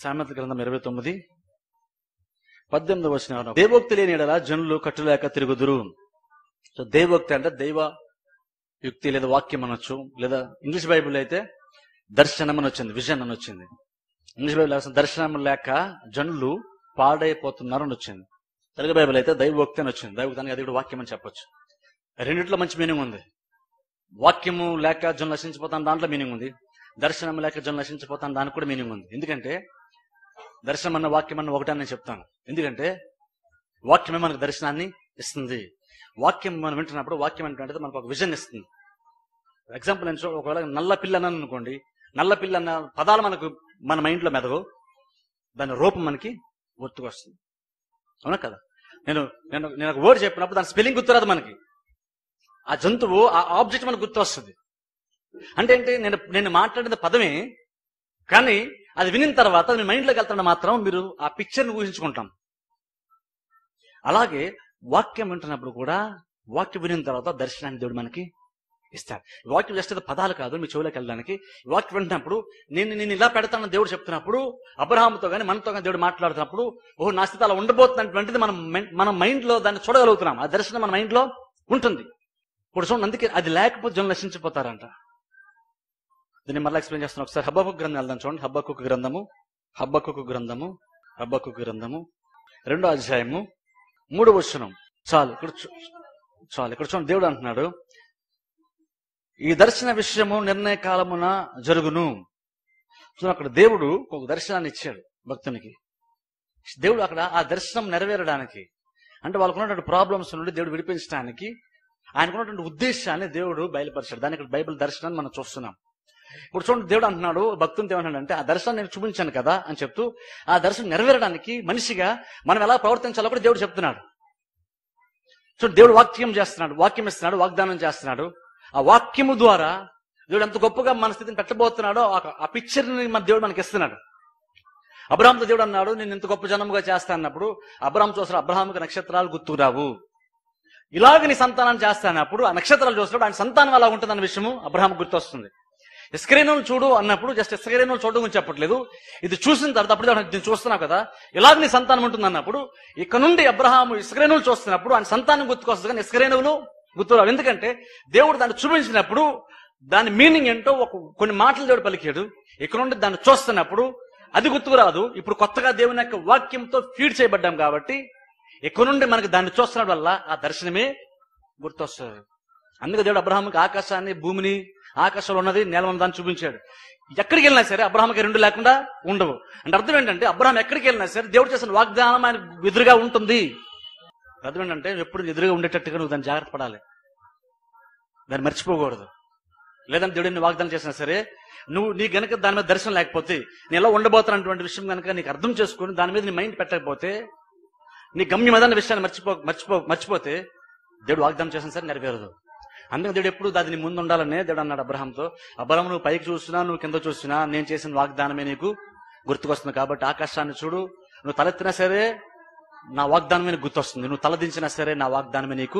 సామెత గ్రంథం ఇరవై తొమ్మిది. పద్దెనిమిది వచ్చిన దేవోక్తి లేని ఎడల జనులు కట్టులేక తిరుగుదురు. సో దేవోక్తి అంటే దైవ యుక్తి లేదా వాక్యం అనొచ్చు లేదా ఇంగ్లీష్ బైబిల్ అయితే దర్శనం అని వచ్చింది విజన్ అని వచ్చింది ఇంగ్లీష్ బైబిల్ రాసిన దర్శనం లేక జనులు పాడైపోతున్నారు అని వచ్చింది తెలుగు బైబిల్ అయితే దైవోక్తి అని వచ్చింది దైవోక్తి అది కూడా వాక్యం అని చెప్పొచ్చు. రెండిట్లో మంచి మీనింగ్ ఉంది. వాక్యము లేక జనులు నశించిపోతాను దాంట్లో మీనింగ్ ఉంది. దర్శనం లేక జనులు నశించిపోతాను దానికి కూడా మీనింగ్ ఉంది. ఎందుకంటే దర్శనం అన్న వాక్యం అన్న ఒకటే నేను చెప్తాను. ఎందుకంటే వాక్యమే మనకు దర్శనాన్ని ఇస్తుంది. వాక్యం మనం వింటున్నప్పుడు వాక్యం ఏంటంటే మనకు ఒక విజన్ ఇస్తుంది. ఎగ్జాంపుల్ నేను ఒకవేళ నల్ల పిల్ల అన్నాను అనుకోండి నల్ల పిల్ల అన్న పదాలు మనకు మన మైండ్లో మెదవు దాని రూపం మనకి గుర్తుకొస్తుంది. అవునా కదా? నేను నేను నేను ఒక వర్డ్ చెప్పినప్పుడు దాని స్పెల్లింగ్ గుర్తురాదు మనకి. ఆ జంతువు ఆ ఆబ్జెక్ట్ మనకు గుర్తు వస్తుంది అంటే ఏంటి? నేను నేను మాట్లాడిన పదమే కానీ అది వినిన తర్వాత మీ మైండ్లోకి వెళ్తున్న మాత్రం మీరు ఆ పిక్చర్ని ఊహించుకుంటాం. అలాగే వాక్యం వింటున్నప్పుడు కూడా వాక్యం వినిన తర్వాత దర్శనాన్ని దేవుడు మనకి ఇస్తాడు. వాక్యం జస్ట్ పదాలు కాదు మీ చెవులోకి వెళ్ళడానికి. వాక్యం వింటున్నప్పుడు నేను నేను ఇలా పెడతానని దేవుడు చెప్తున్నప్పుడు అబ్రహాంతో కానీ మనతో కానీ దేవుడు మాట్లాడుతున్నప్పుడు ఓహో నా స్థితి అలా ఉండబోతున్నటువంటిది మనం మన మైండ్లో దాన్ని చూడగలుగుతున్నాం. ఆ దర్శనం మన మైండ్లో ఉంటుంది. ఇప్పుడు చూడండి అందుకే అది లేకపోతే జనం నశించిపోతారంట. దీన్ని మళ్ళీ ఎక్స్ప్లెయిన్ చేస్తాను ఒకసారి హబ్బకు గ్రంథం వెళ్దాం చూడండి. హబ్బకు గ్రంథము హబ్బకు గ్రంథము హబ్బకు గ్రంథము. రెండో అధ్యాయము మూడో వచనం. చాలు ఇక్కడ చాలు ఇక్కడ చూడండి. దేవుడు అంటున్నాడు ఈ దర్శన విషయము నిర్ణయ కాలమున జరుగును. సో అక్కడ దేవుడు ఒక దర్శనాన్ని ఇచ్చాడు భక్తునికి. దేవుడు అక్కడ ఆ దర్శనం నెరవేరడానికి అంటే వాళ్ళకు ఉన్నటువంటి ప్రాబ్లమ్స్ నుండి దేవుడు విడిపించడానికి ఆయనకున్నటువంటి ఉద్దేశాన్ని దేవుడు బయలుపరిచాడు. దానికి ఇక్కడ బైబిల్ దర్శనాన్ని మనం చూస్తున్నాం. ఇప్పుడు చూడండి దేవుడు అంటున్నాడు భక్తుని ఏమంటున్నాడు అంటే ఆ దర్శనం నేను చూపించాను కదా అని చెప్తూ ఆ దర్శనం నెరవేరడానికి మనిషిగా మనం ఎలా ప్రవర్తించాలో కూడా దేవుడు చెప్తున్నాడు. చూడండి దేవుడు వాక్యం చేస్తున్నాడు వాక్యం ఇస్తున్నాడు వాగ్దానం చేస్తున్నాడు. ఆ వాక్యము ద్వారా దేవుడు ఎంత గొప్పగా మన స్థితిని పెట్టబోతున్నాడో ఆ- పిక్చర్ని మన దేవుడు మనకి ఇస్తున్నాడు. అబ్రహాంతో దేవుడు అన్నాడు నేను ఇంత గొప్ప జనముగా చేస్తానప్పుడు అబ్రహాం చూసిన అబ్రహాంకి నక్షత్రాలు గుర్తురావు ఇలాగ నీ సంతానం చేస్తానప్పుడు ఆ నక్షత్రాలు చూసినప్పుడు ఆయన సంతానం ఎలా ఉంటుందన్న విషయము అబ్రహాం గుర్తొస్తుంది. ఇస్క్రీనులు చూడు అన్నప్పుడు జస్ట్ ఇస్క్రీనులు చూడడం గురించి చెప్పట్లేదు. ఇది చూసిన తర్వాత అప్పుడు నేను చూస్తున్నావు కదా. ఇలా నీ సంతానం ఉంటుంది అన్నప్పుడు ఇక్కడ నుండి అబ్రహాము ఇస్క్రేనులు చూస్తున్నప్పుడు ఆయన సంతానం గుర్తుకొస్తుంది కానీ ఇస్క్రేనువులు గుర్తురావు. ఎందుకంటే దేవుడు దాన్ని చూపించినప్పుడు దాని మీనింగ్ ఏంటో ఒక కొన్ని మాటలు దేవుడు పలికాడు. ఇక్కడ నుండి దాన్ని చూస్తున్నప్పుడు అది గుర్తుకురాదు. ఇప్పుడు కొత్తగా దేవుని యొక్క వాక్యంతో ఫీడ్ చేయబడ్డాం కాబట్టి ఇక్కడ నుండి మనకి దాన్ని చూస్తున్న వల్ల ఆ దర్శనమే గుర్తొస్తుంది. అందుకే దేవుడు అబ్రహాంకి ఆకాశాన్ని భూమిని ఆకాశంలో ఉన్నది నేల ఉన్న దాన్ని చూపించాడు. ఎక్కడికి వెళ్ళినా సరే అబ్రహాంకి రెండు లేకుండా ఉండవు. అంటే అర్థం ఏంటంటే అబ్రహాం ఎక్కడికి వెళ్ళినా సరే దేవుడు చేసిన వాగ్దానం ఆయన ఎదురుగా ఉంటుంది. అర్థం ఏంటంటే ఎప్పుడు ఎదురుగా ఉండేటట్టుగా నువ్వు దాన్ని జాగ్రత్త పడాలి. దాన్ని మర్చిపోకూడదు. లేదంటే దేవుడు నీ వాగ్దానం చేసినా సరే నువ్వు నీ గనక దాని మీద దర్శనం లేకపోతే నేను ఎలా ఉండబోతున్నటువంటి విషయం కనుక నీకు అర్థం చేసుకుని దాని మీద నీ మైండ్ పెట్టకపోతే నీ గమ్యం ఏదన్న విషయాన్ని మర్చిపో మర్చిపో మర్చిపోతే దేవుడు వాగ్దానం చేసిన సరే నెరవేరదు. అందుకే దేవుడు ఎప్పుడు దాని ముందు ఉండాలనే దేవుడు అన్నాడు అబ్రహాంతో అబ్రహం నువ్వు పైకి చూసినా నువ్వు కింద చూసినా నేను చేసిన వాగ్దానమే నీకు గుర్తుకొస్తుంది కాబట్టి ఆకాశాన్ని చూడు. నువ్వు తలెత్తినా సరే నా వాగ్దానమే నీకు గుర్తొస్తుంది. నువ్వు తలదించినా సరే నా వాగ్దానమే నీకు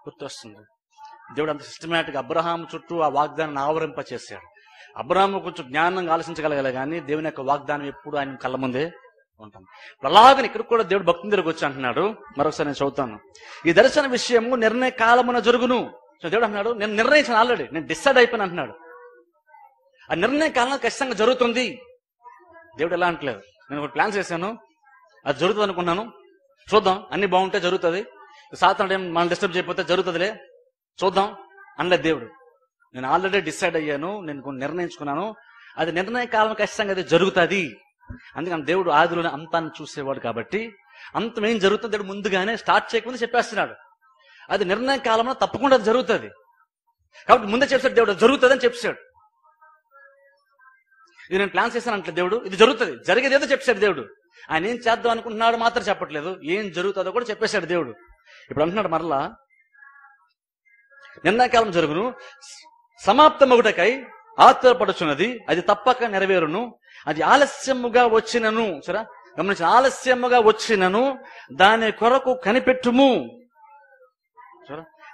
గుర్తొస్తుంది. దేవుడు అంత సిస్టమేటిక్ అబ్రహాం చుట్టూ ఆ వాగ్దానాన్ని ఆవరింపచేశాడు. అబ్రహాం కొంచెం జ్ఞానంగా ఆలోచించగలగాలి కానీ దేవుని యొక్క వాగ్దానం ఎప్పుడు ఆయన కళ్ళ ముందే ఉంటాం అలాగని ఇక్కడ కూడా దేవుడు భక్తుని దగ్గరకు వచ్చి అంటున్నాడు. మరొకసారి నేను చదువుతాను. ఈ దర్శన విషయము నిర్ణయ కాలమున జరుగును. సో దేవుడు అంటున్నాడు నేను నిర్ణయించాను ఆల్రెడీ నేను డిసైడ్ అయిపోయాను అంటున్నాడు. ఆ నిర్ణయ కాలంలో ఖచ్చితంగా జరుగుతుంది. దేవుడు ఎలా అంటలేదు నేను ఒక ప్లాన్ చేశాను. అది జరుగుతుంది అనుకున్నాను. చూద్దాం. అన్ని బాగుంటే జరుగుతుంది. సాధారణ ఏం మనం డిస్టర్బ్ చేయకపోతే జరుగుతుందిలే. చూద్దాం. అనలేదు దేవుడు. నేను ఆల్రెడీ డిసైడ్ అయ్యాను. నేను కొన్ని నిర్ణయించుకున్నాను. అది నిర్ణయ కాలం ఖచ్చితంగా అది జరుగుతుంది. అందుకని దేవుడు ఆదిలోనే అంతాన్ని చూసేవాడు కాబట్టి అంతం ఏం జరుగుతుంది దేవుడు ముందుగానే స్టార్ట్ చేయకముందు చెప్పేస్తున్నాడు. అది నిర్ణయ కాలంలో తప్పకుండా అది జరుగుతుంది. కాబట్టి ముందే చెప్పాడు దేవుడు జరుగుతుంది అని చెప్పాడు. ఇది నేను ప్లాన్ చేశాను అంటే దేవుడు ఇది జరుగుతుంది. జరిగేది ఏదో చెప్పాడు దేవుడు. ఆయన ఏం చేద్దాం అనుకుంటున్నాడు మాత్రం చెప్పట్లేదు. ఏం జరుగుతుందో కూడా చెప్పేశాడు దేవుడు. ఇప్పుడు అంటున్నాడు మరలా నిర్ణయకాలం జరుగును సమాప్తమగుటకై ఆత్మపడుచున్నది అది తప్పక నెరవేరును అది ఆలస్యముగా వచ్చినను. సరే గమనించి ఆలస్యముగా వచ్చినను దాని కొరకు కనిపెట్టుము.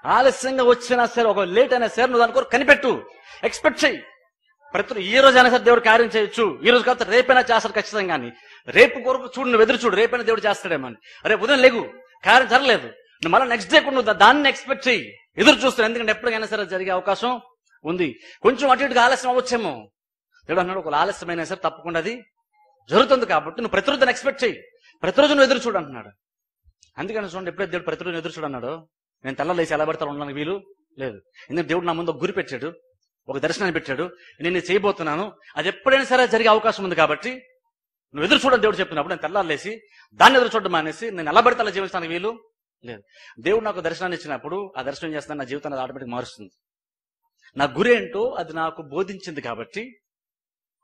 ఆలస్యంగా వచ్చినా సరే ఒక లేట్ అయినా సరే నువ్వు దాని కొరకు కనిపెట్టు. ఎక్స్పెక్ట్ చెయ్యి. ప్రతి ఈ రోజు అయినా సరే దేవుడు కార్యం చేయొచ్చు. ఈ రోజు కాకపోతే రేపైనా చేస్తాడు ఖచ్చితంగా కానీ రేపు కొరకు చూడు నువ్వు ఎదురు చూడు రేపైనా దేవుడు చేస్తాడేమో అని. రేపు ఉదయం లేవు కార్యం జరగలేదు. నువ్వు మళ్ళీ నెక్స్ట్ డే కూడా నువ్వు దాన్ని ఎక్స్పెక్ట్ చెయ్యి. ఎదురు చూస్తున్నావు ఎందుకంటే ఎప్పటికైనా సరే జరిగే అవకాశం ఉంది. కొంచెం అటు ఇటుగా ఆలస్యం అవ్వచ్చేమో. దేవుడు అన్నాడు ఒక ఆలస్యమైనా సరే తప్పకుండా అది జరుగుతుంది కాబట్టి నువ్వు ప్రతిరోజు ఎక్స్పెక్ట్ చెయ్యి. ప్రతిరోజు నువ్వు ఎదురు చూడు అంటున్నాడు. అందుకని చూడండి ఎప్పుడైతే దేవుడు ప్రతిరోజు ఎదురు చూడు అన్నాడు నేను తెల్లలేసి ఎలా పడతాను ఉండడానికి వీలు లేదు. ఎందుకంటే దేవుడు నా ముందు ఒక గురి పెట్టాడు ఒక దర్శనాన్ని పెట్టాడు. నేను చేయబోతున్నాను. అది ఎప్పుడైనా సరే జరిగే అవకాశం ఉంది కాబట్టి నువ్వు ఎదురు చూడని దేవుడు చెప్పినప్పుడు నేను తెల్లాలేసి దాన్ని ఎదురు చూడడం మానేసి నేను ఎలా పడితే అలా జీవిస్తానికి వీలు లేదు. దేవుడు నాకు దర్శనాన్ని ఇచ్చినప్పుడు ఆ దర్శనం చేస్తాను నా జీవితాన్ని ఆటోమేటిక్ మారుస్తుంది. నా గురి ఏంటో అది నాకు బోధించింది కాబట్టి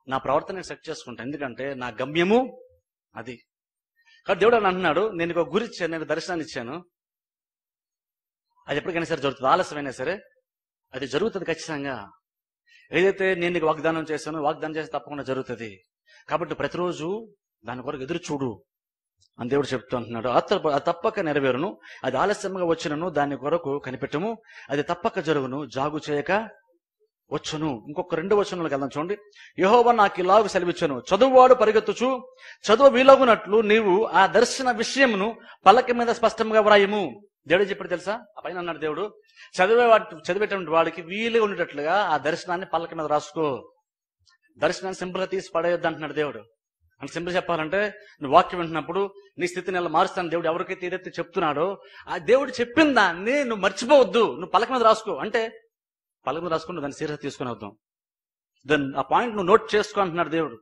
నా ప్రవర్తన నేను సెట్ చేసుకుంటాను ఎందుకంటే నా గమ్యము అది. కాబట్టి దేవుడు అని అంటున్నాడు నేను ఒక గురి ఇచ్చాను నేను దర్శనాన్ని ఇచ్చాను. అది ఎప్పటికైనా సరే జరుగుతుంది. ఆలస్యమైనా సరే అది జరుగుతుంది ఖచ్చితంగా. ఏదైతే నేను నీకు వాగ్దానం చేశానో వాగ్దానం చేస్తే తప్పకుండా జరుగుతుంది. కాబట్టి ప్రతిరోజు దాని కొరకు ఎదురు చూడు అని దేవుడు చెప్తూ అంటున్నాడు. ఆ అది తప్పక నెరవేరును. అది ఆలస్యంగా వచ్చినను దాని కొరకు కనిపెట్టము. అది తప్పక జరుగును. జాగు చేయక వచ్చును. ఇంకొక రెండు వచనంలోకి వెళ్దాం చూడండి. యహోవ నాకు ఇలాగ సెలవిచ్చాను. చదువువాడు పరిగెత్తుచు చదువు వీలగునట్లు నీవు ఆ దర్శన విషయమును పలక మీద స్పష్టంగా వ్రాయము. దేవుడు చెప్పాడు తెలుసా? ఆ పైన అన్నాడు దేవుడు చదివే వాటి చదివేటువంటి వాడికి వీలు ఉండేటట్లుగా ఆ దర్శనాన్ని పలక మీద రాసుకో. దర్శనాన్ని సింపుల్గా తీసి పడేయొద్దు అంటున్నాడు దేవుడు. అంటే సింపుల్ చెప్పాలంటే నువ్వు వాక్యం వింటున్నప్పుడు నీ స్థితిని ఎలా మారుస్తాను దేవుడు ఎవరికైతే ఏదైతే చెప్తున్నాడో ఆ దేవుడు చెప్పిన దాన్ని నువ్వు మర్చిపోవద్దు. నువ్వు పలక మీద రాసుకో. అంటే పలక మీద రాసుకుని దాన్ని సీరియస్ తీసుకుని వద్దాం. దాన్ని ఆ పాయింట్ నువ్వు నోట్ చేసుకో అంటున్నాడు దేవుడు.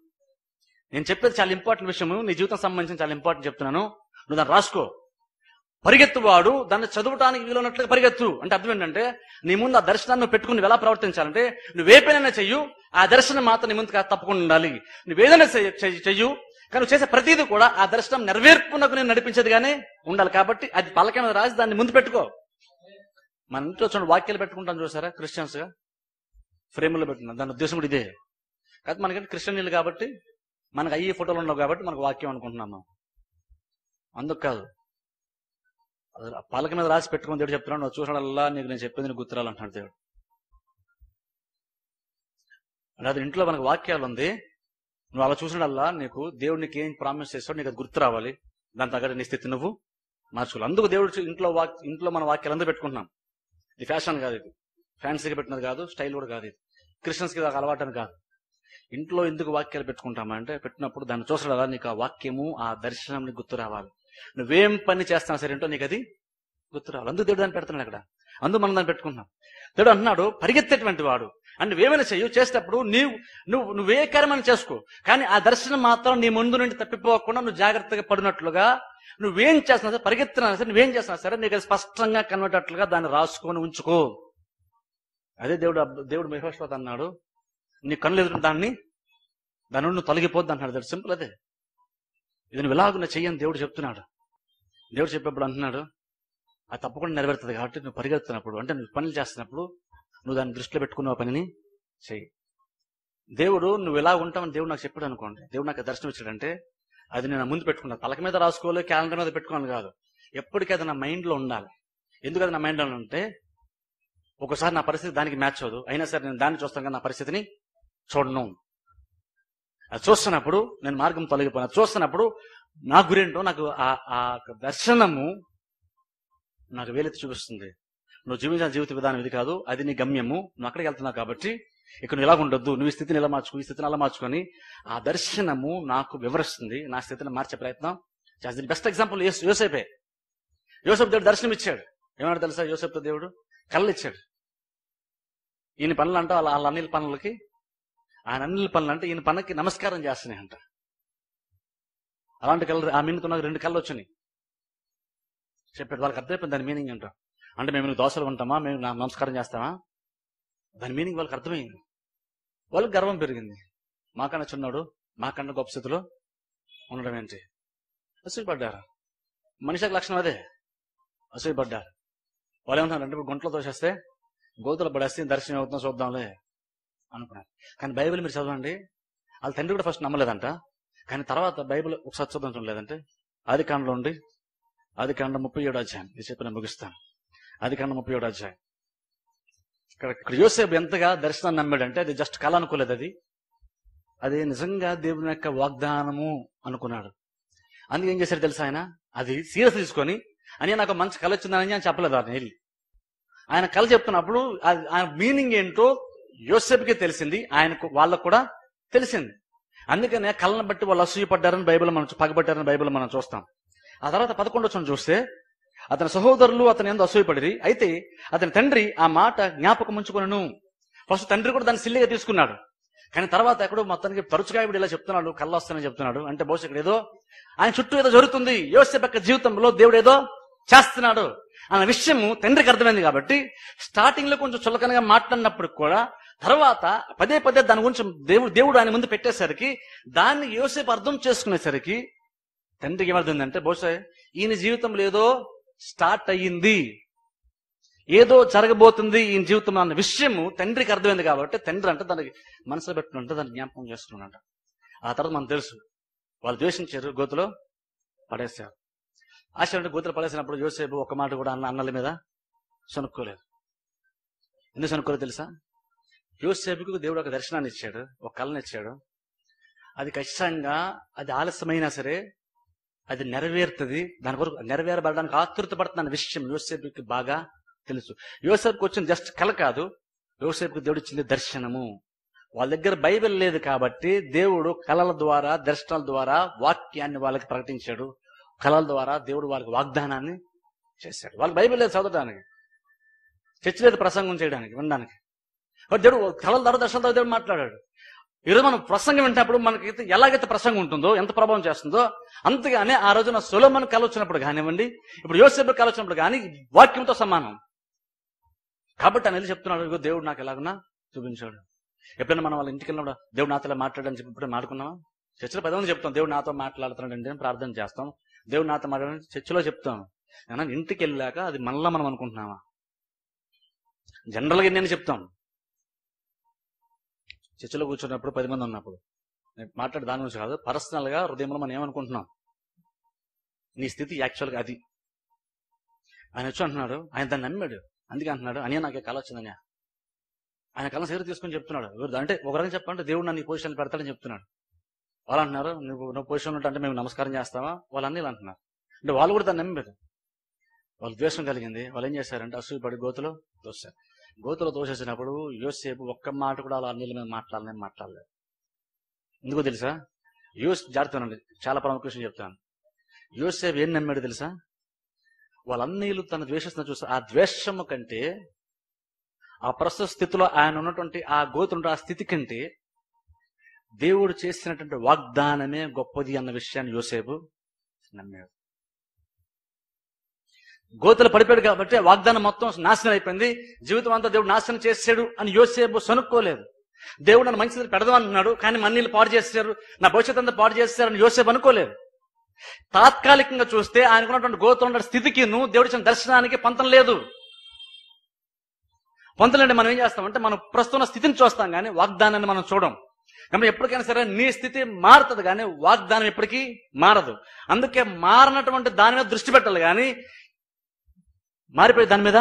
నేను చెప్పేది చాలా ఇంపార్టెంట్ విషయం నీ జీవితం సంబంధించిన చాలా ఇంపార్టెంట్ చెప్తున్నాను. నువ్వు దాన్ని రాసుకో. పరిగెత్తువాడు దాన్ని చదవటానికి వీలున్నట్లుగా పరిగెత్తు. అంటే అర్థం ఏంటంటే నీ ముందు ఆ దర్శనాన్ని పెట్టుకుని నువ్వు ఎలా ప్రవర్తించాలంటే నువ్వు నువ్వేపైనా చెయ్యు ఆ దర్శనం మాత్రం నీ ముందు తప్పకుండా ఉండాలి. నువ్వేదైనా ఏదైనా చెయ్యి- చెయ్యు కానీ నువ్వు చేసే ప్రతిదీ కూడా ఆ దర్శనం నెరవేర్పునకు నేను నడిపించేది కానీ ఉండాలి. కాబట్టి అది పలక మీద రాసి దాన్ని ముందు పెట్టుకో. మన ఇంట్లో చూడండి వాక్యాలు పెట్టుకుంటాం చూసారా క్రిస్టియన్స్గా? ఫ్రేముల్లో పెట్టుకున్నాం. దాని ఉద్దేశం కూడా ఇదే. కాదు మనకంటే క్రిస్టియన్లు కాబట్టి మనకు అయ్యి ఫోటోలు ఉండవు కాబట్టి మనకు వాక్యం అనుకుంటున్నాం అందుకు కాదు. పలక మీద రాసి పెట్టుకుని దేవుడు చెప్తున్నాడు నువ్వు చూసాడల్లా నీకు నేను చెప్పింది నీకు గుర్తురాలు అంటున్నాడు దేవుడు. అంటే అది ఇంట్లో మనకు వాక్యాలు ఉంది. నువ్వు అలా చూసినల్లా నీకు దేవుడు నీకు ఏం ప్రామిస్ చేస్తాడు నీకు అది గుర్తు రావాలి. దాని తగ్గట్టు నీ స్థితి నువ్వు మార్చుకోవాలి. అందుకు దేవుడు ఇంట్లో వాక్ ఇంట్లో మన వాక్యాలు అందరూ పెట్టుకుంటున్నాం. ఇది ఫ్యాషన్ కాదు ఇది. ఫ్యాన్సీగా పెట్టినది కాదు స్టైల్ కూడా కాదు ఇది. క్రిస్టియన్స్కి అలవాటు అని కాదు. ఇంట్లో ఎందుకు వాక్యాలు పెట్టుకుంటామంటే పెట్టినప్పుడు దాన్ని చూసడా నీకు ఆ వాక్యము ఆ దర్శనం నీకు గుర్తు రావాలి. నువ్వేం పని చేస్తావు సరేంటో నీకు అది గుర్తురావాలి అందుకు దేవుడు దాన్ని పెడుతున్నాడు అక్కడ. అందు మనం దాన్ని పెట్టుకుంటున్నాం. దేవుడు అంటున్నాడు పరిగెత్తేటువంటి వాడు. అండ్ నువ్వేమైనా చెయ్యు చేసేటప్పుడు నీవు నువ్వు నువ్వే కర్మని చేసుకో. కానీ ఆ దర్శనం మాత్రం నీ ముందు నుండి తప్పిపోకుండా నువ్వు జాగ్రత్తగా పడినట్లుగా నువ్వేం చేస్తున్నా సరే పరిగెత్తున్నా సరే నువ్వేం చేస్తున్నా సరే నీకు అది స్పష్టంగా కనబడేటట్లుగా దాన్ని రాసుకొని ఉంచుకో. అదే దేవుడు దేవుడు మహేశ్వరత అన్నాడు నీ కళ్ళు ఎదురు దాన్ని దాని నుండి నువ్వు తొలగిపోద్ది అంటున్నాడు. సింపుల్ అదే. ఇది నువ్వు ఎలాగున్నా చెయ్యని దేవుడు చెప్తున్నాడు. దేవుడు చెప్పేప్పుడు అంటున్నాడు అది తప్పకుండా నెరవేరుతుంది కాబట్టి నువ్వు పరిగెత్తున్నప్పుడు అంటే నువ్వు పనులు చేస్తున్నప్పుడు నువ్వు దాన్ని దృష్టిలో పెట్టుకున్న పనిని చెయ్యి. దేవుడు నువ్వు ఎలా ఉంటావని దేవుడు నాకు చెప్పాడు అనుకోండి. దేవుడు నాకు దర్శనం ఇచ్చాడంటే అది నేను ముందు పెట్టుకున్నాను తలక మీద రాసుకోవాలి క్యాలెండర్ మీద పెట్టుకోవాలి కాదు. ఎప్పటికీ అది నా మైండ్లో ఉండాలి. ఎందుకు అది నా మైండ్లో ఉంటే ఒకసారి నా పరిస్థితి దానికి మ్యాచ్ అవ్వదు. అయినా సరే నేను దాన్ని చూస్తాను కానీ నా పరిస్థితిని చూడను. అది చూస్తున్నప్పుడు నేను మార్గం తొలగిపోయినా చూస్తున్నప్పుడు నా గురేంటో నాకు ఆ ఆ దర్శనము నాకు వేలెత్తి చూపిస్తుంది. నువ్వు జీవించిన జీవిత విధానం ఇది కాదు అది నీ గమ్యము నువ్వు అక్కడికి వెళ్తున్నావు కాబట్టి ఇక్కడ నువ్వు ఇలా ఉండొద్దు నువ్వు ఈ స్థితిని ఎలా మార్చుకో ఈ స్థితిని అలా మార్చుకొని ఆ దర్శనము నాకు వివరిస్తుంది. నా స్థితిని మార్చే ప్రయత్నం చేస్తుంది బెస్ట్ ఎగ్జాంపుల్ యోసేపే. యోసేపు దేవుడు దర్శనం ఇచ్చాడు. ఏమన్నాడు తెలుసా? యోసేపు దేవుడు కళ్ళు ఇచ్చాడు ఈయన పనులు అంటావు వాళ్ళ వాళ్ళ అన్ని పనులకి ఆయన అన్ని పనులు అంటే ఈయన పనికి నమస్కారం చేస్తున్నాయి అంట అలాంటి కళ్ళు ఆ మీనుకున్న రెండు కళ్ళు వచ్చినాయి. చెప్పాడు వాళ్ళకి అర్థమైపోయింది దాని మీనింగ్ ఏంటో. అంటే మేము దోశలు ఉంటామా? మేము నా- నమస్కారం చేస్తామా? దాని మీనింగ్ వాళ్ళకి అర్థమైంది. వాళ్ళకి గర్వం పెరిగింది. మాకన్నా చిన్నాడు మాకన్నా గొప్ప స్థితిలో ఉండడం ఏంటి? అసూయపడ్డారు. మనిషికి లక్షణం అదే. అసూయపడ్డారు. వాళ్ళు ఏమంటున్నారు అంటే ఇప్పుడు గుంటలో తోసేస్తే గోతులు పడేస్తే దర్శనం అవుతుందో చూద్దాంలే. అనుకున్నారు. కానీ బైబిల్ మీరు చదవండి. వాళ్ళ తండ్రి కూడా ఫస్ట్ నమ్మలేదంట. కానీ తర్వాత బైబిల్ ఒకసారి చూద్దాం చూడలేదంటే ఆది కాండలో ఉండి ఆది కాండ ముప్పై ఏడు అధ్యాయం. ఇది చెప్పి నేను ముగిస్తాను. ఆది కాండ ముప్పై ఏడు అధ్యాయం. ఇక్కడ ఇక్కడ యోసేపు ఎంతగా దర్శనాన్ని నమ్మాడంటే అది జస్ట్ కళ అనుకోలేదు అది. అది నిజంగా దేవుని యొక్క వాగ్దానము అనుకున్నాడు. అందుకే ఏం చేశాడు తెలుసా ఆయన? అది సీరియస్ తీసుకొని అని నాకు మంచి కళ వచ్చిందని అని చెప్పలేదు ఆయన వెళ్ళి. ఆయన కళ చెప్తున్నప్పుడు అది- ఆయన మీనింగ్ ఏంటో యోసేపుకే తెలిసింది ఆయనకు వాళ్ళకు కూడా తెలిసింది. అందుకనే కళ్ళను బట్టి వాళ్ళు అసూయపడ్డారని బైబిల్ మనం పగబట్టారని బైబిల్ మనం చూస్తాం. ఆ తర్వాత పదకొండు వచ్చిన చూస్తే అతని సహోదరులు అతని ఎందు అసూయపడిరి అయితే అతని తండ్రి ఆ మాట జ్ఞాపకం ఉంచుకునను. ఫస్ట్ తండ్రి కూడా దాన్ని సిల్లిగా తీసుకున్నాడు. కానీ తర్వాత ఎక్కడో మొత్తానికి తరచుగా ఇప్పుడు ఇలా చెప్తున్నాడు కళ్ళు వస్తానని చెప్తున్నాడు. అంటే బహుశా ఇక్కడ ఏదో ఆయన చుట్టూ ఏదో జరుగుతుంది. యోసేపు యొక్క జీవితంలో దేవుడు ఏదో చేస్తున్నాడు. అన్న విషయము తండ్రికి అర్థమైంది కాబట్టి స్టార్టింగ్లో కొంచెం చులకనగా మాట్లాడినప్పుడు కూడా తర్వాత పదే పదే దాని గురించి దేవుడు దేవుడు ఆయన ముందు పెట్టేసరికి దాన్ని యోసేపు అర్థం చేసుకునేసరికి తండ్రికి ఏమర్థమైందంటే బహుశా ఈయన జీవితంలో ఏదో స్టార్ట్ అయ్యింది. ఏదో జరగబోతుంది ఈయన జీవితం అన్న విషయము తండ్రికి అర్థమైంది కాబట్టి తండ్రి అంటే దానికి మనసులో పెట్టుకుంటే దాన్ని జ్ఞాపకం చేస్తున్నాడంట ఆ తర్వాత మనకు తెలుసు వాళ్ళు ద్వేషించారు గోతులో పడేశారు. ఆశ్చర్య గోతులు పడేసినప్పుడు యోసేపు ఒక మాట కూడా అన్న అన్నల మీద సనుక్కోలేదు. ఎందుకు సనుక్కోలేదు తెలుసా? యోసేపుకు దేవుడు ఒక దర్శనాన్ని ఇచ్చాడు ఒక కళను ఇచ్చాడు అది ఖచ్చితంగా అది ఆలస్యమైనా సరే అది నెరవేరుతుంది. దాని కొరకు నెరవేరబడడానికి ఆతృత పడుతున్న విషయం యోసేపుకి బాగా తెలుసు. యోసేపుకి వచ్చిన జస్ట్ కళ కాదు యోసేపుకి దేవుడు ఇచ్చింది దర్శనము. వాళ్ళ దగ్గర బైబిల్ లేదు కాబట్టి దేవుడు కళల ద్వారా దర్శనాల ద్వారా వాక్యాన్ని వాళ్ళకి ప్రకటించాడు. కళల ద్వారా దేవుడు వాళ్ళకి వాగ్దానాన్ని చేశాడు. వాళ్ళు బైబిల్ లేదు చదవడానికి. చర్చ లేదు ప్రసంగం చేయడానికి వినడానికి. దేవుడు కళల ద్వారా దర్శనాల ద్వారా దేవుడు మాట్లాడాడు. ఈరోజు మనం ప్రసంగం వింటప్పుడు మనకైతే ఎలాగైతే ప్రసంగం ఉంటుందో ఎంత ప్రభావం చేస్తుందో అంతగానే ఆ రోజున సొలమన్ కళ వచ్చినప్పుడు కానివ్వండి ఇప్పుడు యోసేపు కళ వచ్చినప్పుడు కానీ వాక్యంతో సమానం. కాబట్టి అనేది చెప్తున్నాడు? దేవుడు నాకు ఎలాగున్నా చూపించాడు. ఎప్పుడైనా మనం వాళ్ళ ఇంటికి వెళ్ళినప్పుడు దేవుడు నాతో మాట్లాడని చెప్పి ఇప్పుడే మాట్లాడుకున్నాం చర్చలో పదవి చెప్తాం దేవుడు నాతో మాట్లాడుతున్నాడు అంటే ప్రార్థన చేస్తాం. దేవుడు నాతో మాట్లాడని చర్చలో చెప్తాం. కానీ ఇంటికి వెళ్ళాక అది మనలో మనం అనుకుంటున్నామా? జనరల్గా నేను చెప్తాం. చర్చలో కూర్చున్నప్పుడు పది మంది ఉన్నప్పుడు. నేను మాట్లాడే దాని గురించి కాదు పర్సనల్గా హృదయంలో మనం ఏమనుకుంటున్నాం? నీ స్థితి యాక్చువల్గా అది. ఆయన వచ్చి అంటున్నాడు ఆయన దాన్ని నమ్మాడు. అందుకే అంటున్నాడు అని నాకు కళ వచ్చిందని ఆయన కళ సేరు తీసుకొని చెప్తున్నాడు. ఎవరు- అంటే ఒక రకంగా చెప్పంటే దేవుడు నన్ను ఈ పొజిషన్ పెడతాడని చెప్తున్నాడు. వాళ్ళు అంటున్నారు నువ్వు నువ్వు పొజిషన్ ఉంటే మేము నమస్కారం చేస్తావా వాళ్ళన్నీ అంటున్నారు. అంటే వాళ్ళు కూడా దాన్ని నమ్మారు వాళ్ళు ద్వేషం కలిగింది. వాళ్ళు ఏం చేశారంటే అసూయపడి గోతులో దోశారు గోతులు తోసేసినప్పుడు యోసేపు ఒక్క మాట కూడా అలా నీళ్ళ మీద మాట్లాడలే మాట్లాడలేదు. ఎందుకో తెలుసా? యోస్ జాగ్రత్తనండి చాలా ప్రముఖ చెప్తాను. యోసేపు ఏం నమ్మాడు తెలుసా? వాళ్ళన్నీళ్ళు తన ద్వేషిస్తున్న చూసి ఆ ద్వేషము కంటే ఆ ప్రస్తుత స్థితిలో ఆయన ఉన్నటువంటి ఆ గోతులు ఆ స్థితి కంటే దేవుడు చేసినటువంటి వాగ్దానమే గొప్పది అన్న విషయాన్ని యోసేపు నమ్మాడు. గోతులు పడిపోయాడు కాబట్టి వాగ్దానం మొత్తం నాశనం అయిపోయింది. జీవితం అంతా దేవుడు నాశనం చేశాడు అని యోసేపు సనుక్కోలేదు. దేవుడు నన్ను పెడదామని అన్నాడు కానీ మన్నీళ్ళు పాడు చేశారు నా భవిష్యత్ అంతా పాడు చేశారని యోసేపు అనుకోలేదు. తాత్కాలికంగా చూస్తే ఆయనకున్నటువంటి గోతులు ఉన్న స్థితికి నువ్వు దేవుడి దర్శనానికి పంతం లేదు. పొందలంటే మనం ఏం చేస్తామంటే మనం ప్రస్తుతం స్థితిని చూస్తాం కానీ వాగ్దానాన్ని మనం చూడం. కాబట్టి ఎప్పటికైనా సరే నీ స్థితి మారుతుంది కానీ వాగ్దానం ఎప్పటికీ మారదు. అందుకే మారనటువంటి దాని మీద దృష్టి పెట్టాలి కానీ మారిపోయి దాని మీద?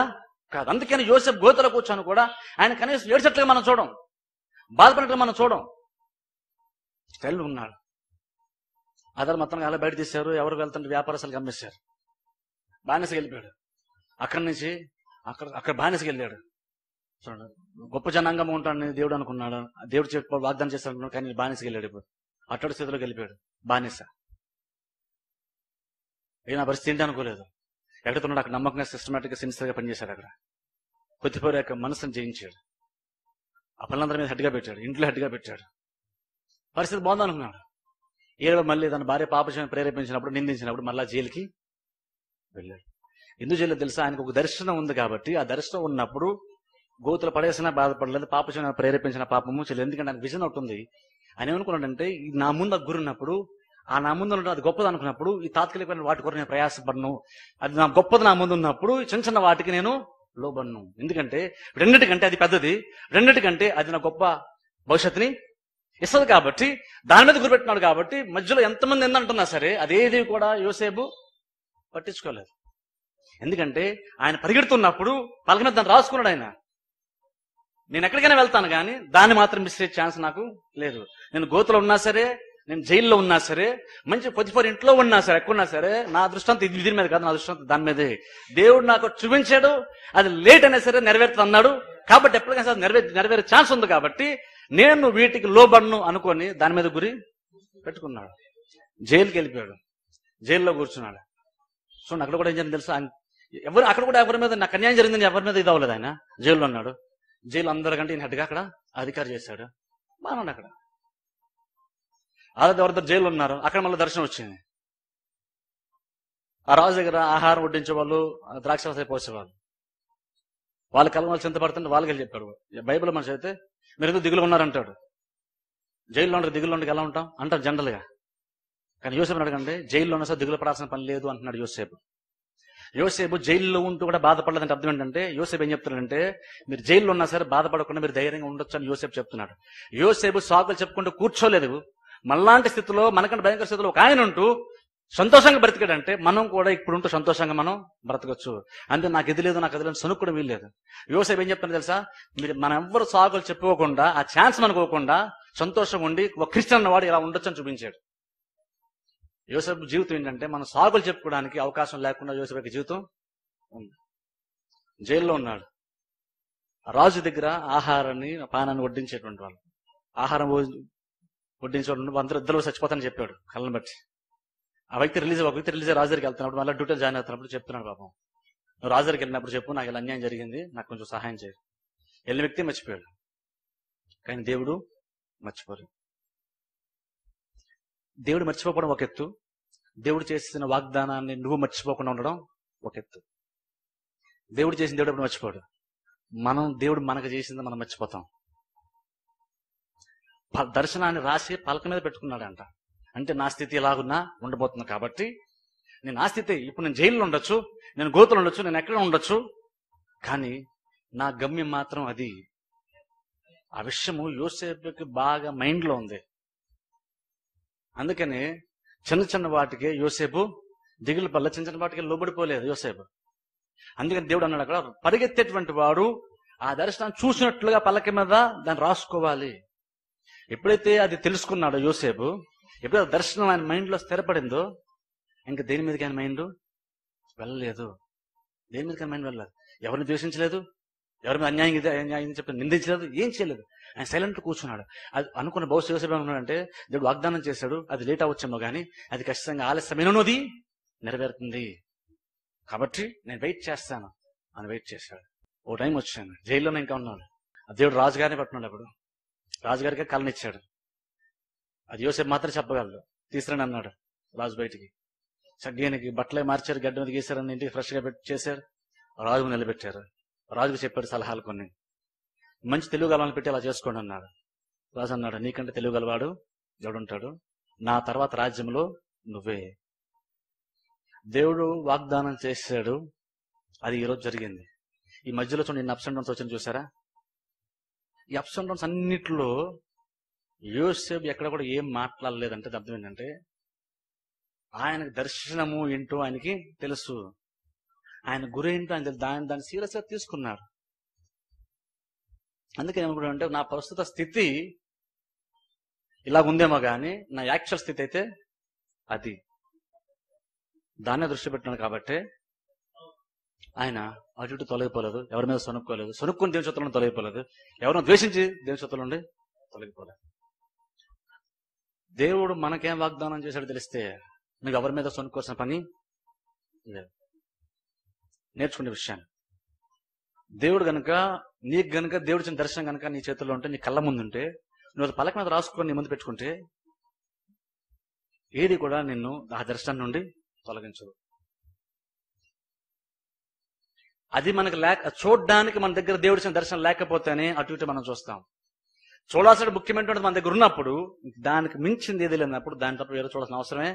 కాదు. అందుకని యోసెఫ్ గోతలో కూర్చొని కూడా ఆయన కనీసం ఏడ్చట్లుగా మనం చూడం. బాధపడినట్లు మనం చూడం. స్టైల్ ఉన్నాడు. అదర్ మొత్తం అలా బయట తీశారు. ఎవరు వెళ్తుంటే వ్యాపారస్తులకు అమ్మేశారు బానిసకి వెళ్ళిపోయాడు. అక్కడి నుంచి అక్కడ అక్కడ బానిసకి వెళ్ళాడు. చూడండి. గొప్ప జనాంగం ఉంటాడని దేవుడు అనుకున్నాడు. దేవుడు చెప్పి వాగ్దానం చేస్తాడు కానీ బానిసకి వెళ్ళాడు ఇప్పుడు. అట్టడి స్థితిలోకి వెళ్ళిపోయాడు. బానిస. ఏ నా పరిస్థితి ఏంటి అనుకోలేదు. ఎక్కడున్నాడు అక్కడ నమ్మకంగా సిస్టమేటిక్గా సిన్సియర్గా పనిచేశాడు అక్కడ. కొద్దిపోయి యొక్క మనసును జయించాడు. ఆ పనులందరి మీద హెడ్గా పెట్టాడు. ఇంట్లో హెడ్గా పెట్టాడు. పరిస్థితి బాగుందనుకున్నాడు. ఏడవ మళ్ళీ తన భార్య పాపచయం ప్రేరేపించినప్పుడు నిందించినప్పుడు మళ్ళా జైలుకి వెళ్ళాడు. ఎందుకు జైలు తెలుసా? ఆయనకు ఒక దర్శనం ఉంది కాబట్టి ఆ దర్శనం ఉన్నప్పుడు గోతులు పడేసినా బాధపడలేదు పాపచయం ప్రేరేపించిన పాపము చెల్లి. ఎందుకంటే ఆయన విజన్ ఒకటి ఉంది. ఆయన ఏమనుకున్నాడంటే నా ముందు ఆ గురున్నప్పుడు ఆ నా ముందు అది గొప్పది అనుకున్నప్పుడు ఈ తాత్కాలికమైన వాటి కొరకు నేను ప్రయాసపడను. అది నా గొప్పది నా ముందు ఉన్నప్పుడు చిన్న చిన్న వాటికి నేను లోబడను. ఎందుకంటే రెండిటికంటే అది పెద్దది. రెండిటికంటే అది నా గొప్ప భవిష్యత్తుని ఇస్తుంది కాబట్టి దాని మీద గురిపెట్టినాడు కాబట్టి మధ్యలో ఎంతమంది ఎందంటున్నా సరే అదేది కూడా యోసేపు పట్టించుకోలేదు. ఎందుకంటే ఆయన పరిగెడుతున్నప్పుడు పలక మీద దాన్ని రాసుకున్నాడు ఆయన. నేను ఎక్కడికైనా వెళ్తాను కానీ దాన్ని మాత్రం మిస్ ఛాన్స్ నాకు లేదు. నేను గోతులో ఉన్నా సరే నేను జైల్లో ఉన్నా సరే మంచి పొద్దుఫోర్ ఇంట్లో ఉన్నా సరే ఎక్కడ సరే నా దృష్టాంతం ఇది దీని మీద కాదు నా దృష్టాంతం దాని మీదే. దేవుడు నాకు చూపించాడు అది లేట్ అయినా సరే నెరవేరుతుంది అన్నాడు. కాబట్టి ఎప్పటికైనా సరే నెరవేర్ నెరవేరే ఛాన్స్ ఉంది కాబట్టి నేను వీటికి లోబడను అనుకొని దాని మీద గురి పెట్టుకున్నాడు. జైలుకి వెళ్ళిపోయాడు. జైల్లో కూర్చున్నాడు. చూడండి అక్కడ కూడా ఏం జరిగింది తెలుసా? ఎవరు అక్కడ కూడా ఎవరి మీద నాకు అన్యాయం జరిగిందని ఎవరి మీద ఇది అవ్వలేదు ఆయన. జైల్లో ఉన్నాడు. జైలు అందరికంటే ఈయన హెడ్గా అక్కడ అధికారి చేశాడు. బాగున్నాడు అక్కడ. ఆల్రెడీ ఎవరిద్దరు జైలు ఉన్నారు అక్కడ మళ్ళీ దర్శనం వచ్చింది. ఆ రాజు దగ్గర ఆహారం వడ్డించే వాళ్ళు ద్రాక్ష పోసేవాళ్ళు. వాళ్ళ కళ్ళ వాళ్ళు చింతపడుతుంటే వాళ్ళకి వెళ్ళి చెప్పాడు. బైబిల్ మనిషి అయితే మీరు ఎందుకు దిగులు ఉన్నారంటాడు? జైల్లో ఉండరు దిగులు ఉండక ఎలా ఉంటాం? అంటారు జనరల్గా. కానీ యోసేపు అడగండి జైల్లో ఉన్న సార్ దిగులు పడాల్సిన పని లేదు అంటున్నాడు యోసేపు. యోసేపు జైల్లో ఉంటూ కూడా బాధపడలేదంటే అర్థం ఏంటంటే యోసేపు ఏం చెప్తున్నాడంటే మీరు జైల్లో ఉన్నా సరే బాధపడకుండా మీరు ధైర్యంగా ఉండొచ్చు అని యోసేపు చెప్తున్నాడు. యోసేపు సాకులు చెప్పుకుంటూ కూర్చోలేదు. మనలాంటి స్థితిలో మనకంటే భయంకర స్థితిలో ఒక ఆయన ఉంటూ సంతోషంగా బ్రతికాడంటే మనం కూడా ఇప్పుడుంటూ సంతోషంగా మనం బ్రతకచ్చు. అంతే నాకు ఇది లేదు నాకు అది లేదు సనుక్కడం వీల్లేదు యోసేపు ఏం చెప్తాను తెలుసా? మీరు మనం ఎవ్వరు సాగులు చెప్పుకోకుండా ఆ ఛాన్స్ మనకోకుండా సంతోషం సంతోషంగా ఉండి ఒక క్రిస్టియన్ వాడు ఇలా ఉండొచ్చు అని చూపించాడు. యువసేపు జీవితం ఏంటంటే మనం సాగులు చెప్పుకోవడానికి అవకాశం లేకుండా యువసేపు జీవితం ఉంది. జైల్లో ఉన్నాడు. రాజు దగ్గర ఆహారాన్ని పానాన్ని వడ్డించేటువంటి వాళ్ళు. ఆహారం వడ్డించేవాడు అందరూ ఇద్దరు చచ్చిపోతానని చెప్పాడు కళ్ళని బట్టి. ఆ వ్యక్తి రిలీజ్ ఒక వ్యక్తి రిలీజ్ రాజు వెళ్తున్నప్పుడు మళ్ళీ డ్యూటీ జాయిన్ అవుతున్నప్పుడు చెప్తున్నాడు పాపం. నువ్వు రాజు వెళ్ళినప్పుడు చెప్పు నాకు ఇలా అన్యాయం జరిగింది నాకు కొంచెం సహాయం చేయి. వెళ్ళిన వ్యక్తి మర్చిపోయాడు. కానీ దేవుడు మర్చిపోరు. దేవుడు మర్చిపోకపోవడం ఒక ఎత్తు. దేవుడు చేసిన వాగ్దానాన్ని నువ్వు మర్చిపోకుండా ఉండడం ఒక ఎత్తు. దేవుడు చేసిన దేవుడు ఎప్పుడు మర్చిపోడు? మనం దేవుడు మనకు చేసింది మనం మర్చిపోతాం. దర్శనాన్ని రాసి పలక మీద పెట్టుకున్నాడంట. అంటే నా స్థితి ఎలాగున్నా ఉండబోతుంది కాబట్టి నేను నా స్థితి ఇప్పుడు నేను జైల్లో ఉండొచ్చు నేను గోతులు ఉండొచ్చు నేను ఎక్కడ ఉండొచ్చు కానీ నా గమ్యం మాత్రం అది. ఆ విషయము యోసేపుకి బాగా మైండ్లో ఉంది. అందుకని చిన్న చిన్న వాటికి యోసేపు దిగులు పల్ల చిన్న చిన్న వాటికి లోబడిపోలేదు యోసేపు. అందుకని దేవుడు అన్నాడు అక్కడ పరిగెత్తేటువంటి వాడు ఆ దర్శనం చూసినట్లుగా పల్లకి మీద దాన్ని రాసుకోవాలి. ఎప్పుడైతే అది తెలుసుకున్నాడో యోసేపు ఎప్పుడైతే దర్శనం ఆయన మైండ్లో స్థిరపడిందో ఇంకా దేని మీదకి ఆయన మైండ్? వెళ్ళలేదు. దేని మీదకి ఆయన మైండ్ వెళ్ళలేదు? ఎవరిని ద్వేషించలేదు? ఎవరి మీద అన్యాయం ఇది అన్యాయం చెప్పి నిందించలేదు? ఏం చేయలేదు? ఆయన సైలెంట్ కూర్చున్నాడు. అది అనుకున్న బహుశా యోసేపు ఏమన్నాడంటే దేవుడు వాగ్దానం చేశాడు అది లేట్ అవ్వచ్చేమో కానీ అది ఖచ్చితంగా ఆలస్యమైనది నెరవేరుతుంది. కాబట్టి నేను వెయిట్ చేస్తాను అని వెయిట్ చేశాడు. ఓ టైం వచ్చాను. జైల్లోనే ఇంకా ఉన్నాడు ఆ దేవుడు రాజుగారిని పట్టున్నాడు అప్పుడు. రాజుగారికి కళ్ళనిచ్చాడు అది యోసేపు మాత్రం చెప్పగలడు. తీసుకురండి అన్నాడు రాజు బయటికి. సగ్గానికి బట్టలే మార్చారు గడ్డ మీద గీశారని ఇంటికి ఫ్రెష్గా పెట్టి చేశారు. రాజుకు నిలబెట్టారు. రాజుకు చెప్పాడు సలహాలు కొన్ని. మంచి తెలుగు గలవాళ్ళని పెట్టి అలా చేసుకోండి అన్నాడు. రాజు అన్నాడు నీకంటే తెలుగు గలవాడు ఎవడుంటాడు? నా తర్వాత రాజ్యంలో నువ్వే. దేవుడు వాగ్దానం చేశాడు. అది ఈరోజు జరిగింది. ఈ మధ్యలో చూడండి ఇన్ని అప్స్ అండ్ డౌన్స్ వచ్చిన చూసారా? ఈ అప్స్ అండ్ డౌన్స్ అన్నిట్లో యోసేపు ఎక్కడ కూడా ఏం మాట్లాడలేదంటే అర్థం ఏంటంటే ఆయనకు దర్శనము ఏంటో ఆయనకి తెలుసు. ఆయన గురి ఏంటో ఆయన దాని దాన్ని దాన్ని సీరియస్గా తీసుకున్నాడు అందుకని ఏమనుకుంటా నా ప్రస్తుత స్థితి ఇలా ఉందేమో కానీ నా యాక్చువల్ స్థితి అయితే అది. దాన్నే దృష్టి పెట్టినాడు కాబట్టి ఆయన అటు ఇటు తొలగిపోలేదు. ఎవరి మీద సొనుక్కోలేదు సొనుక్కుని దేవుని చేతుల్లో తొలగిపోలేదు. ఎవరిని ద్వేషించి దేవుని చేతుల నుండి తొలగిపోలేదు. దేవుడు మనకేం వాగ్దానం చేశాడో తెలిస్తే నువ్వు ఎవరి మీద సొనుక్కోవాల్సిన పని లేదు. నేర్చుకునే విషయాన్ని. దేవుడు గనుక నీకు గనుక దేవుడు చిన్న దర్శనం గనక నీ చేతుల్లో ఉంటే నీ కళ్ళ ముందు ఉంటే నువ్వు పలక మీద రాసుకొని నీ ముందు పెట్టుకుంటే ఏది కూడా నిన్ను ఆ దర్శనం నుండి తొలగించదు. అది మనకు లేక చూడడానికి మన దగ్గర దేవుడి దర్శనం లేకపోతేనే అటు ఇటు మనం చూస్తాం. చూడాల్సిన ముఖ్యమైనటువంటి మన దగ్గర ఉన్నప్పుడు దానికి మించింది ఏది లేనప్పుడు దాని తప్ప వేరే చూడాల్సిన అవసరమే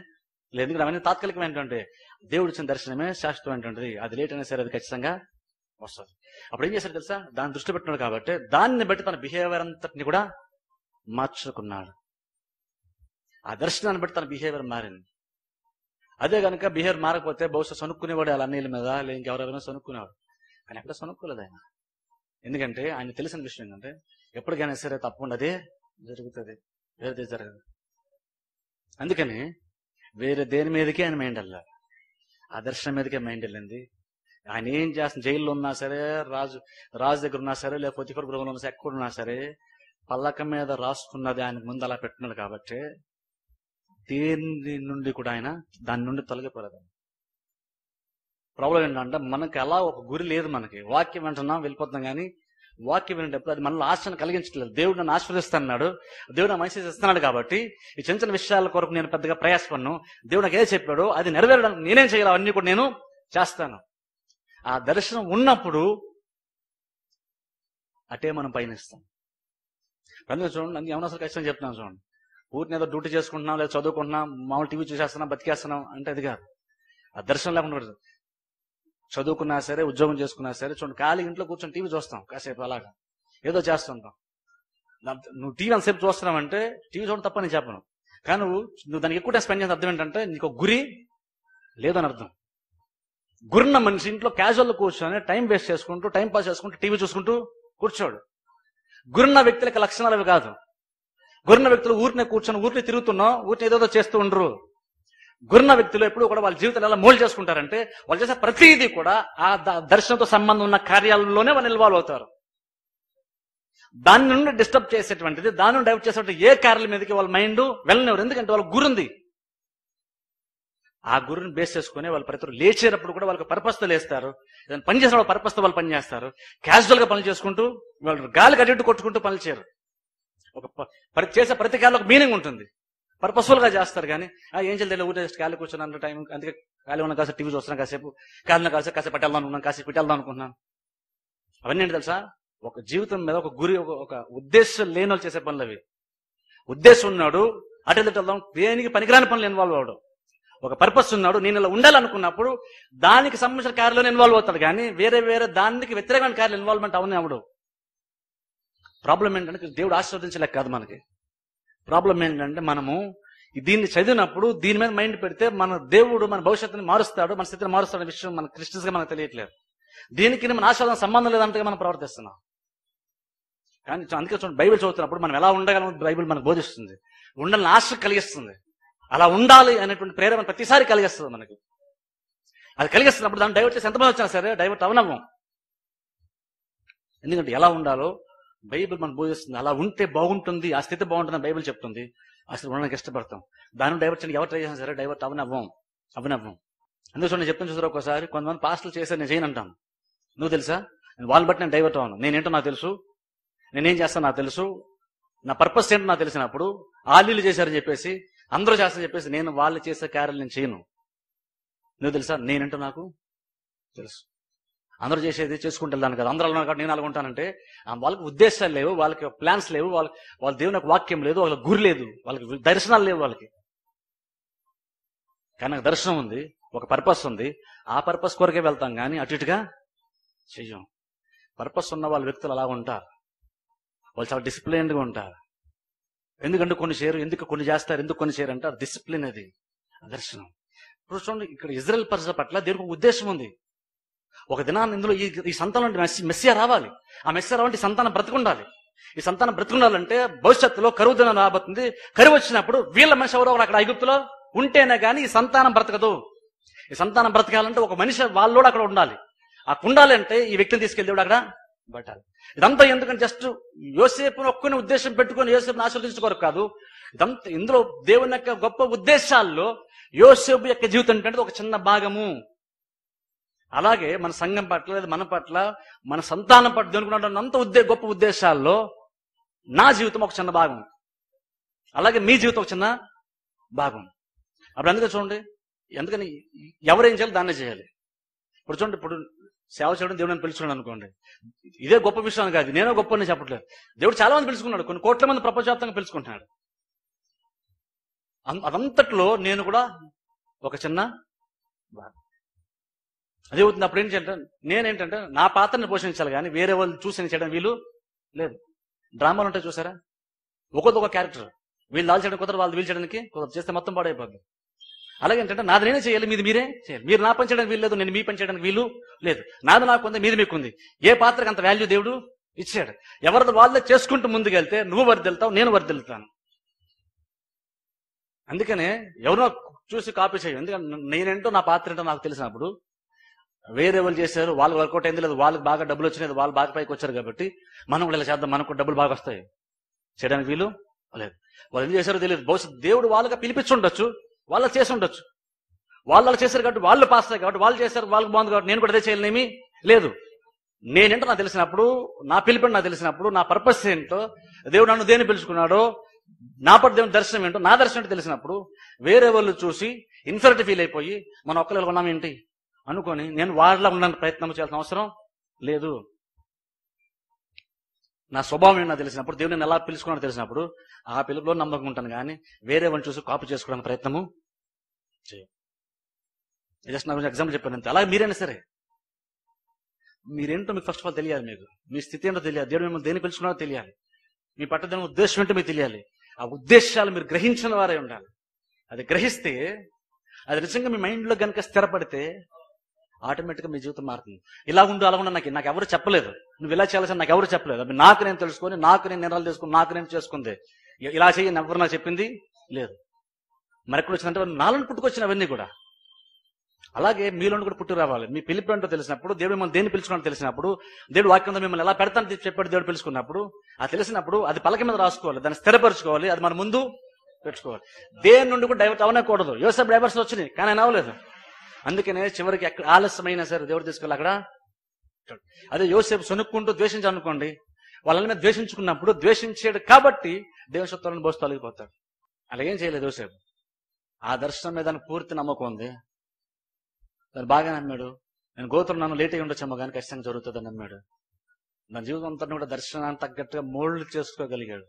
లేదు. ఎందుకంటే అవన్నీ తాత్కాలికమైనటువంటి దేవుడి ఇచ్చిన దర్శనమే శాశ్వతమైనటువంటిది. అది లేట్ అయినా సరే అది ఖచ్చితంగా వస్తుంది. అప్పుడు ఏం చేశాడు తెలుసా? దాన్ని దృష్టి పెట్టినాడు కాబట్టి దాన్ని బట్టి తన బిహేవియర్ అంతటిని కూడా మార్చుకున్నాడు. ఆ దర్శనాన్ని బట్టి తన బిహేవియర్ మారింది. అదే కనుక బిహేవియర్ మారకపోతే బహుశా సనుక్కునేవాడు వాళ్ళ అన్నీల మీద లేక ఎవరెవరైనా సనుక్కునేవాడు. కానీ ఎక్కడ సనుక్కోలేదు ఆయన. ఎందుకంటే ఆయన తెలిసిన విషయం ఏంటంటే ఎప్పటికైనా సరే తప్పకుండా అదే జరుగుతుంది వేరేదే జరగదు. అందుకని వేరే దేని మీదకి ఆయన మైండ్ వెళ్ళాలి? ఆ దర్శనం మీదకే మైండ్ వెళ్ళింది. ఆయన ఏం చేస్తున్న జైల్లో ఉన్నా సరే రాజు రాజు దగ్గర ఉన్నా సరే లేకపోతే ఇక్కడ గృహంలో ఉన్నా సరే ఎక్కడ ఉన్నా సరే పల్లక మీద రాసుకున్నది ఆయన ముందు అలా పెట్టినాడు కాబట్టి దేని నుండి కూడా ఆయన దాని నుండి తొలగిపోలేదు ప్రాబ్లం ఏంటంటే మనకి ఎలా ఒక గురి లేదు మనకి. వాక్యం వింటున్నాం వెళ్ళిపోతున్నాం కానీ వాక్యం వినేటప్పుడు అది మనలో ఆశను కలిగించట్లేదు. దేవుడు నన్ను ఆశీర్వదిస్తున్నాడు. దేవుడు నా మంచి ఇస్తున్నాడు కాబట్టి ఈ చిన్న చిన్న విషయాల కొరకు నేను పెద్దగా ప్రయాసపడను. దేవుడు నాకు ఏది చెప్పాడో అది నెరవేరడానికి నేనేం చేయాలి అవన్నీ కూడా నేను చేస్తాను. ఆ దర్శనం ఉన్నప్పుడు అటే మనం పయనిస్తాం. అందుకే చూడండి అన్ని ఏమన్నా అసలు కష్టం చెప్తున్నాను చూడండి. ఊరిని ఏదో డ్యూటీ చేసుకుంటున్నాం లేదా చదువుకుంటున్నాం మామూలు టీవీ చూసేస్తున్నాం బతికేస్తున్నాం అంటే అది కాదు. ఆ దర్శనం లేకుండా చదువుకున్నా సరే ఉద్యోగం చేసుకున్నా సరే చూడండి ఖాళీ ఇంట్లో కూర్చొని టీవీ చూస్తాం కాసేపు అలాగా. ఏదో చేస్తుంటాం. నువ్వు టీవీ అంతసేపు చూస్తున్నావంటే టీవీ చూడడం తప్ప నేను చెప్పను. కానీ నువ్వు నువ్వు దానికి ఎక్కువ టైం స్పెండ్ చేసిన అర్థం ఏంటంటే నీకు గురి లేదని అర్థం. గురున్న మనిషి ఇంట్లో క్యాజువల్ కూర్చొని టైం వేస్ట్ చేసుకుంటూ టైం పాస్ చేసుకుంటూ టీవీ చూసుకుంటూ కూర్చోడు. గురున్న వ్యక్తులకి లక్షణాలు అవి కాదు. గురున్న వ్యక్తులు ఊరినే కూర్చొని ఊరిని తిరుగుతున్నాం ఊరిని ఏదేదో చేస్తూ ఉండరు. గురున్న వ్యక్తులు ఎప్పుడు కూడా వాళ్ళ జీవితాలు ఎలా మోల్డ్ చేసుకుంటారంటే వాళ్ళు చేసే ప్రతిదీ కూడా ఆ ద- దర్శనంతో సంబంధం ఉన్న కార్యాలలోనే వాళ్ళు ఇన్వాల్వ్ అవుతారు. దాని నుండి డిస్టర్బ్ చేసేటువంటిది దాని నుండి డైవర్ట్ చేసేటువంటి ఏ కార్యాల మీదకి వాళ్ళ మైండ్ వెళ్ళనివ్వరు. ఎందుకంటే వాళ్ళ గురుంది. ఆ గురుని బేస్ చేసుకుని వాళ్ళు ప్రతి లేచేటప్పుడు కూడా వాళ్ళకి పర్పస్తో లేస్తారు. ఏదైనా పని చేసిన వాళ్ళు పర్పస్తో వాళ్ళు పని చేస్తారు. క్యాజువల్గా పనులు చేసుకుంటూ వాళ్ళు గాలి కట్టెట్టు కొట్టుకుంటూ పనులు చేయరు. ఒక ప్రతి చేసే ప్రతి కార్యాలు ఒక మీనింగ్ ఉంటుంది. పర్పస్ఫుల్గా చేస్తారు కానీ ఏం చేయలేదు ఊటే ఖాళీ కూర్చున్నాను టైం అందుకే ఖాళీ ఉన్న కాసేపు టీవీ చూస్తున్నాను కాసేపు ఖాళీ కాసేపు కాసేపు పట్టేద్దాం అనుకున్నాను కాసేపు పెట్టేద్దాం అనుకున్నాను అవన్నీ ఏంటి తెలుసా? ఒక జీవితం మీద ఒక గురి ఒక ఒక ఉద్దేశం లేని వాళ్ళు చేసే పనులు అవి. ఉద్దేశం ఉన్నాడు అటు వెళ్దాం దేనికి పనికిరాని పనులు ఇన్వాల్వ్ అవడం ఒక పర్పస్ ఉన్నాడు నేను ఇలా ఉండాలనుకున్నప్పుడు దానికి సంబంధించిన కార్యాలను ఇన్వాల్వ్ అవుతాడు కానీ వేరే వేరే దానికి వ్యతిరేకమైన కార్యాలు ఇన్వాల్వ్మెంట్ అవని అవడు ప్రాబ్లం ఏంటంటే దేవుడు ఆశీర్వదించలేక కాదు మనకి. ప్రాబ్లం ఏంటంటే మనము దీన్ని చదివినప్పుడు దీని మీద మైండ్ పెడితే మన దేవుడు మన భవిష్యత్తుని మారుస్తాడు మన స్థితిని మారుస్తాడు అనే విషయం మన క్రిస్టియన్స్గా మనకు తెలియట్లేదు. దీనికి మన ఆశీర్వాదం సంబంధం లేదంటే మనం ప్రవర్తిస్తున్నాం. కానీ అందుకే చూడండి బైబిల్ చదువుతున్నప్పుడు మనం ఎలా ఉండగలం బైబిల్ మనకు బోధిస్తుంది. ఉండాలని ఆశ కలిగిస్తుంది. అలా ఉండాలి అనేటువంటి ప్రేరణ ప్రతిసారి కలిగిస్తుంది మనకి. అది కలిగిస్తున్నప్పుడు దాన్ని డైవర్ట్ చేసి ఎంతమంది వచ్చినా సరే డైవర్ట్ అవనవ్వం ఎందుకంటే ఎలా ఉండాలో బైబిల్ మనం బోధిస్తుంది. అలా ఉంటే బాగుంటుంది ఆ స్థితి బాగుంటుందని బైబిల్ చెప్తుంది. అసలు ఉండడానికి ఇష్టపడతాం. దాని డైవర్ట్ ఎవరు ట్రై చేసినా సరే డైవర్ట్ అవనవ్వం అవనవ్వం. అందుకోసం చూడండి చెప్తాను చూసారు ఒకసారి? కొంతమంది పాస్టర్లు చేస్తే నేను చేయను అంటాను. నువ్వు తెలుసా? వాళ్ళని బట్టి నేను డైవర్ట్ అవ్వను. నేనేంటో నాకు తెలుసు. నేనేం చేస్తాను నాకు తెలుసు. నా పర్పస్ ఏంటో నాకు తెలిసినప్పుడు ఆలీలు చేశారని చెప్పేసి అందరూ చేస్తారని చెప్పేసి నేను వాళ్ళు చేసే క్యారెల్ నేను చేయను. నువ్వు తెలుసా? నేనేంటో నాకు తెలుసు. అందరూ చేసేది చేసుకుంటూ వెళ్తాను కదా. అందరూ అలా నేను అలాగ ఉంటానంటే ఆ వాళ్ళకి ఉద్దేశాలు లేవు వాళ్ళకి ప్లాన్స్ లేవు వాళ్ళ వాళ్ళ దేవుని వాక్యం లేదు వాళ్ళకి గురి లేదు వాళ్ళకి దర్శనాలు లేవు వాళ్ళకి. కానీ నాకు దర్శనం ఉంది ఒక పర్పస్ ఉంది. ఆ పర్పస్ కొరకే వెళ్తాం కానీ అటు ఇటుగా చెయ్యం. పర్పస్ ఉన్న వాళ్ళ వ్యక్తులు అలా ఉంటారు. వాళ్ళు చాలా డిసిప్లైన్డ్గా ఉంటారు. ఎందుకంటే కొన్ని చేయరు ఎందుకు కొన్ని చేస్తారు ఎందుకు కొన్ని చేయరు అంటే డిసిప్లిన్ అది దర్శనం. ఇప్పుడు చూడండి ఇక్కడ ఇజ్రాయల్ పరిస్థితి పట్ల దీనికి ఉద్దేశం ఉంది? ఒక దినాన్ని ఇందులో ఈ ఈ సంతానం మెస్సియా రావాలి. ఆ మెస్సియా రావాలంటే సంతానం బ్రతికుండాలి. ఈ సంతానం బ్రతికుండాలంటే భవిష్యత్తులో కరువు దినం రాబోతుంది. కరువు వచ్చినప్పుడు వీళ్ళ మనిషి ఎవరో అక్కడ ఐగుప్తులో ఉంటేనే కానీ ఈ సంతానం బ్రతకదు. ఈ సంతానం బ్రతకాలంటే ఒక మనిషి వాళ్ళు కూడా అక్కడ ఉండాలి. ఆ ఉండాలి అంటే ఈ వ్యక్తిని తీసుకెళ్ళి దేవుడు అక్కడ పెట్టాలి. ఇదంతా ఎందుకంటే జస్ట్ యోసేపును ఒక్కని ఉద్దేశం పెట్టుకొని యోసేపుని ఆశీర్వదించుకోరు కాదు. ఇదంతా ఇందులో దేవుని యొక్క గొప్ప ఉద్దేశాల్లో యోసేపు యొక్క జీవితం అంటే ఒక చిన్న భాగము. అలాగే మన సంఘం పట్ల లేదా మన పట్ల మన సంతానం పట్ల దేవునికి అంత ఉద్దే గొప్ప ఉద్దేశాల్లో నా జీవితం ఒక చిన్న భాగం. అలాగే మీ జీవితం ఒక చిన్న భాగం. అప్పుడు అందుకే చూడండి ఎందుకని ఎవరేం చేయాలి దాన్నే చేయాలి. ఇప్పుడు చూడండి ఇప్పుడు సేవ చేయడం దేవుడిని పిలుచుకున్నాడు అనుకోండి. ఇదే గొప్ప విషయం కాదు నేనే గొప్ప అని చెప్పట్లేదు. దేవుడు చాలా మంది పిలుచుకున్నాడు కొన్ని కోట్ల మంది ప్రపంచవ్యాప్తంగా పిలుచుకుంటున్నాడు. అదంతట్లో నేను కూడా ఒక చిన్న భాగం. అదే అవుతుంది. అప్పుడు ఏంటంటే నేనేంటంటే నా పాత్రని పోషించాలి కానీ వేరే వాళ్ళు చూసి చేయడం వీలు లేదు. డ్రామాలు ఉంటాయి చూసారా? ఒక్కొక్క క్యారెక్టర్. వీళ్ళు దాల్ చేయడం కుదరదు వాళ్ళు వీలు చేయడానికి కుదరదు. చేస్తే మొత్తం పాడైపోద్ది. అలాగే ఏంటంటే నాది నేనే చేయాలి మీది మీరే చేయాలి. మీరు నా పని చేయడానికి వీలు లేదు నేను మీ పని చేయడానికి వీలు లేదు. నాది నాకు ఉంది మీది మీకుంది. ఏ పాత్రకి అంత వాల్యూ దేవుడు ఇచ్చాడు? ఎవరిది వాళ్ళే చేసుకుంటూ ముందుకెళ్తే నువ్వు వర్దిల్తావు నేను వర్దిల్తాను అందుకనే ఎవరో చూసి కాపీ చేయం. ఎందుకంటే నేనేంటో నా పాత్ర ఏంటో నాకు తెలిసినప్పుడు వేరే వాళ్ళు చేశారు వాళ్ళు వర్కౌట్ అయింది లేదు వాళ్ళకి బాగా డబ్బులు వచ్చినాయి వాళ్ళు బాగా పైకి వచ్చారు కాబట్టి మనం కూడా ఇలా చేద్దాం మనకు డబ్బులు బాగా వస్తాయి. చేయడానికి వీలు లేదు. వాళ్ళు ఏం చేశారో తెలియదు. బహుశా దేవుడు వాళ్ళగా పిలిపించుండొచ్చు వాళ్ళు చేసి ఉండొచ్చు వాళ్ళు చేశారు కాబట్టి వాళ్ళు పాస్ అయ్యారు కాబట్టి వాళ్ళు చేశారు వాళ్ళకి బాగుంది కాబట్టి నేను కూడా అదే చేయలేమి లేదు. నేనేంటో నాకు తెలిసినప్పుడు నా పిలిపి నాకు తెలిసినప్పుడు నా పర్పస్ ఏంటో దేవుడు నన్ను దేని పిలుచుకున్నాడో నా పట్టు దేవుని దర్శనం ఏంటో నా దర్శనం ఏంటో తెలిసినప్పుడు వేరే వాళ్ళు చూసి ఇన్ఫెరిటీ ఫీల్ అయిపోయి మనం ఒక్కరు ఉన్నాం ఏంటి అనుకొని నేను వాళ్ళ ఉండడానికి ప్రయత్నం చేయాల్సిన అవసరం లేదు. నా స్వభావం ఏంటో తెలిసినప్పుడు దేవుడిని ఎలా పిలుచుకున్నాడో తెలిసినప్పుడు ఆ పిలుపులో నమ్మకం ఉంటాను కానీ వేరే వాడిని చూసి కాపీ చేసుకోవడానికి ప్రయత్నము చేయం జస్ట్ నా ఎగ్జాంపుల్ చెప్పాను అంతే. అలాగే మీరైనా సరే మీరేంటో మీకు ఫస్ట్ ఆఫ్ ఆల్ తెలియాలి మీకు. మీ స్థితి ఏంటో తెలియాలి. దేవుడు మిమ్మల్ని దేని పిలుచుకున్నాడో తెలియాలి. మీ పట్ల ఉద్దేశం ఏంటో మీకు తెలియాలి. ఆ ఉద్దేశాలు మీరు గ్రహించిన వారే ఉండాలి. అది గ్రహిస్తే అది నిజంగా మీ మైండ్లో కనుక స్థిరపడితే ఆటోమేటిక్గా మీ జీవితం మారుతుంది. ఇలా ఉండు అలా ఉండు నాకు నాకు ఎవరు చెప్పలేదు. నువ్వు ఇలా చేయాల్సిన నాకు ఎవరు చెప్పలేదు. అవి నాకు నేను తెలుసుకొని నాకు నేను నిర్ణయాలు తీసుకుని నాకు నేను చేసుకుంది. ఇలా చేయని ఎవరు నాకు చెప్పింది? లేదు. మరెక్కడ వచ్చిందంటే నాలో పుట్టుకొచ్చిన అవన్నీ కూడా. అలాగే మీలో కూడా పుట్టి రావాలి. మీ పిలుపు ఏంటో తెలిసినప్పుడు దేవుడు మిమ్మల్ని దేన్ని పిలుచుకున్నాడో తెలిసినప్పుడు దేవుడు వాక్యంతో మిమ్మల్ని ఎలా పెడతాను చెప్పాడు దేవుడు పిలుచుకున్నప్పుడు అది తెలిసినప్పుడు అది పలక మీద రాసుకోవాలి. దాన్ని స్థిరపరచుకోవాలి. అది మన ముందు పెట్టుకోవాలి. దేని నుండి కూడా డైవర్ట్ అవనకూడదు. యోసేపు డైవర్స్ వచ్చినాయి కానీ ఆయన అవ్వలేదు. అందుకనే చివరికి ఎక్కడ ఆలస్యమైనా సరే దేవుడు తీసుకెళ్ళి అక్కడ అదే యోసేపు సొనుక్కుంటూ ద్వేషించనుకోండి వాళ్ళని మీద ద్వేషించుకున్నప్పుడు ద్వేషించాడు కాబట్టి దేవశత్వాలను సత్వాలను బోస్తూ తొలగిపోతాడు. అలా ఏం చేయలేదు యోసేపు. ఆ దర్శనం మీద పూర్తి నమ్మకం ఉంది. దాన్ని బాగా నమ్మాడు. నేను గోత్రం నన్ను లేట్ అయి ఉండొచ్చేమో కానీ ఖచ్చితంగా జరుగుతుందని నమ్మాడు. నా జీవితం అంతా కూడా దర్శనానికి తగ్గట్టుగా మోల్డ్ చేసుకోగలిగాడు.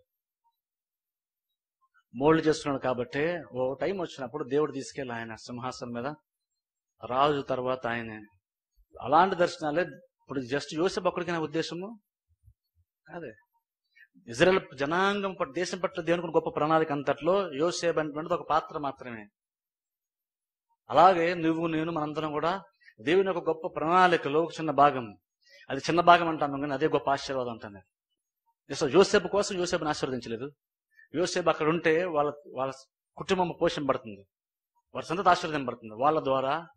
మోల్డ్ చేసుకున్నాడు కాబట్టి ఓ టైం వచ్చినప్పుడు దేవుడు తీసుకెళ్ళి ఆయన సింహాసనం మీద రాజు తర్వాత ఆయనే. అలాంటి దర్శనాలే ఇప్పుడు జస్ట్ యోసేపు ఒక్కడికి నా ఉద్దేశము? కాదే. ఇజ్రాయల్ జనాంగం దేశం పట్ల దేవునికి గొప్ప ప్రణాళిక అంతట్లో యోసేపు అనేటువంటిది ఒక పాత్ర మాత్రమే. అలాగే నువ్వు నేను మనందరం కూడా దేవుని యొక్క గొప్ప ప్రణాళికలో ఒక చిన్న భాగం. అది చిన్న భాగం అంటాను కానీ అదే గొప్ప ఆశీర్వాదం అంటాను సో యోసేపు కోసం యోసేపుని ఆశీర్వదించలేదు. యోసేపు అక్కడ ఉంటే వాళ్ళ వాళ్ళ కుటుంబం పోషింపబడుతుంది. వారి సంతత ఆశీర్వదింపబడుతుంది. వాళ్ళ ద్వారా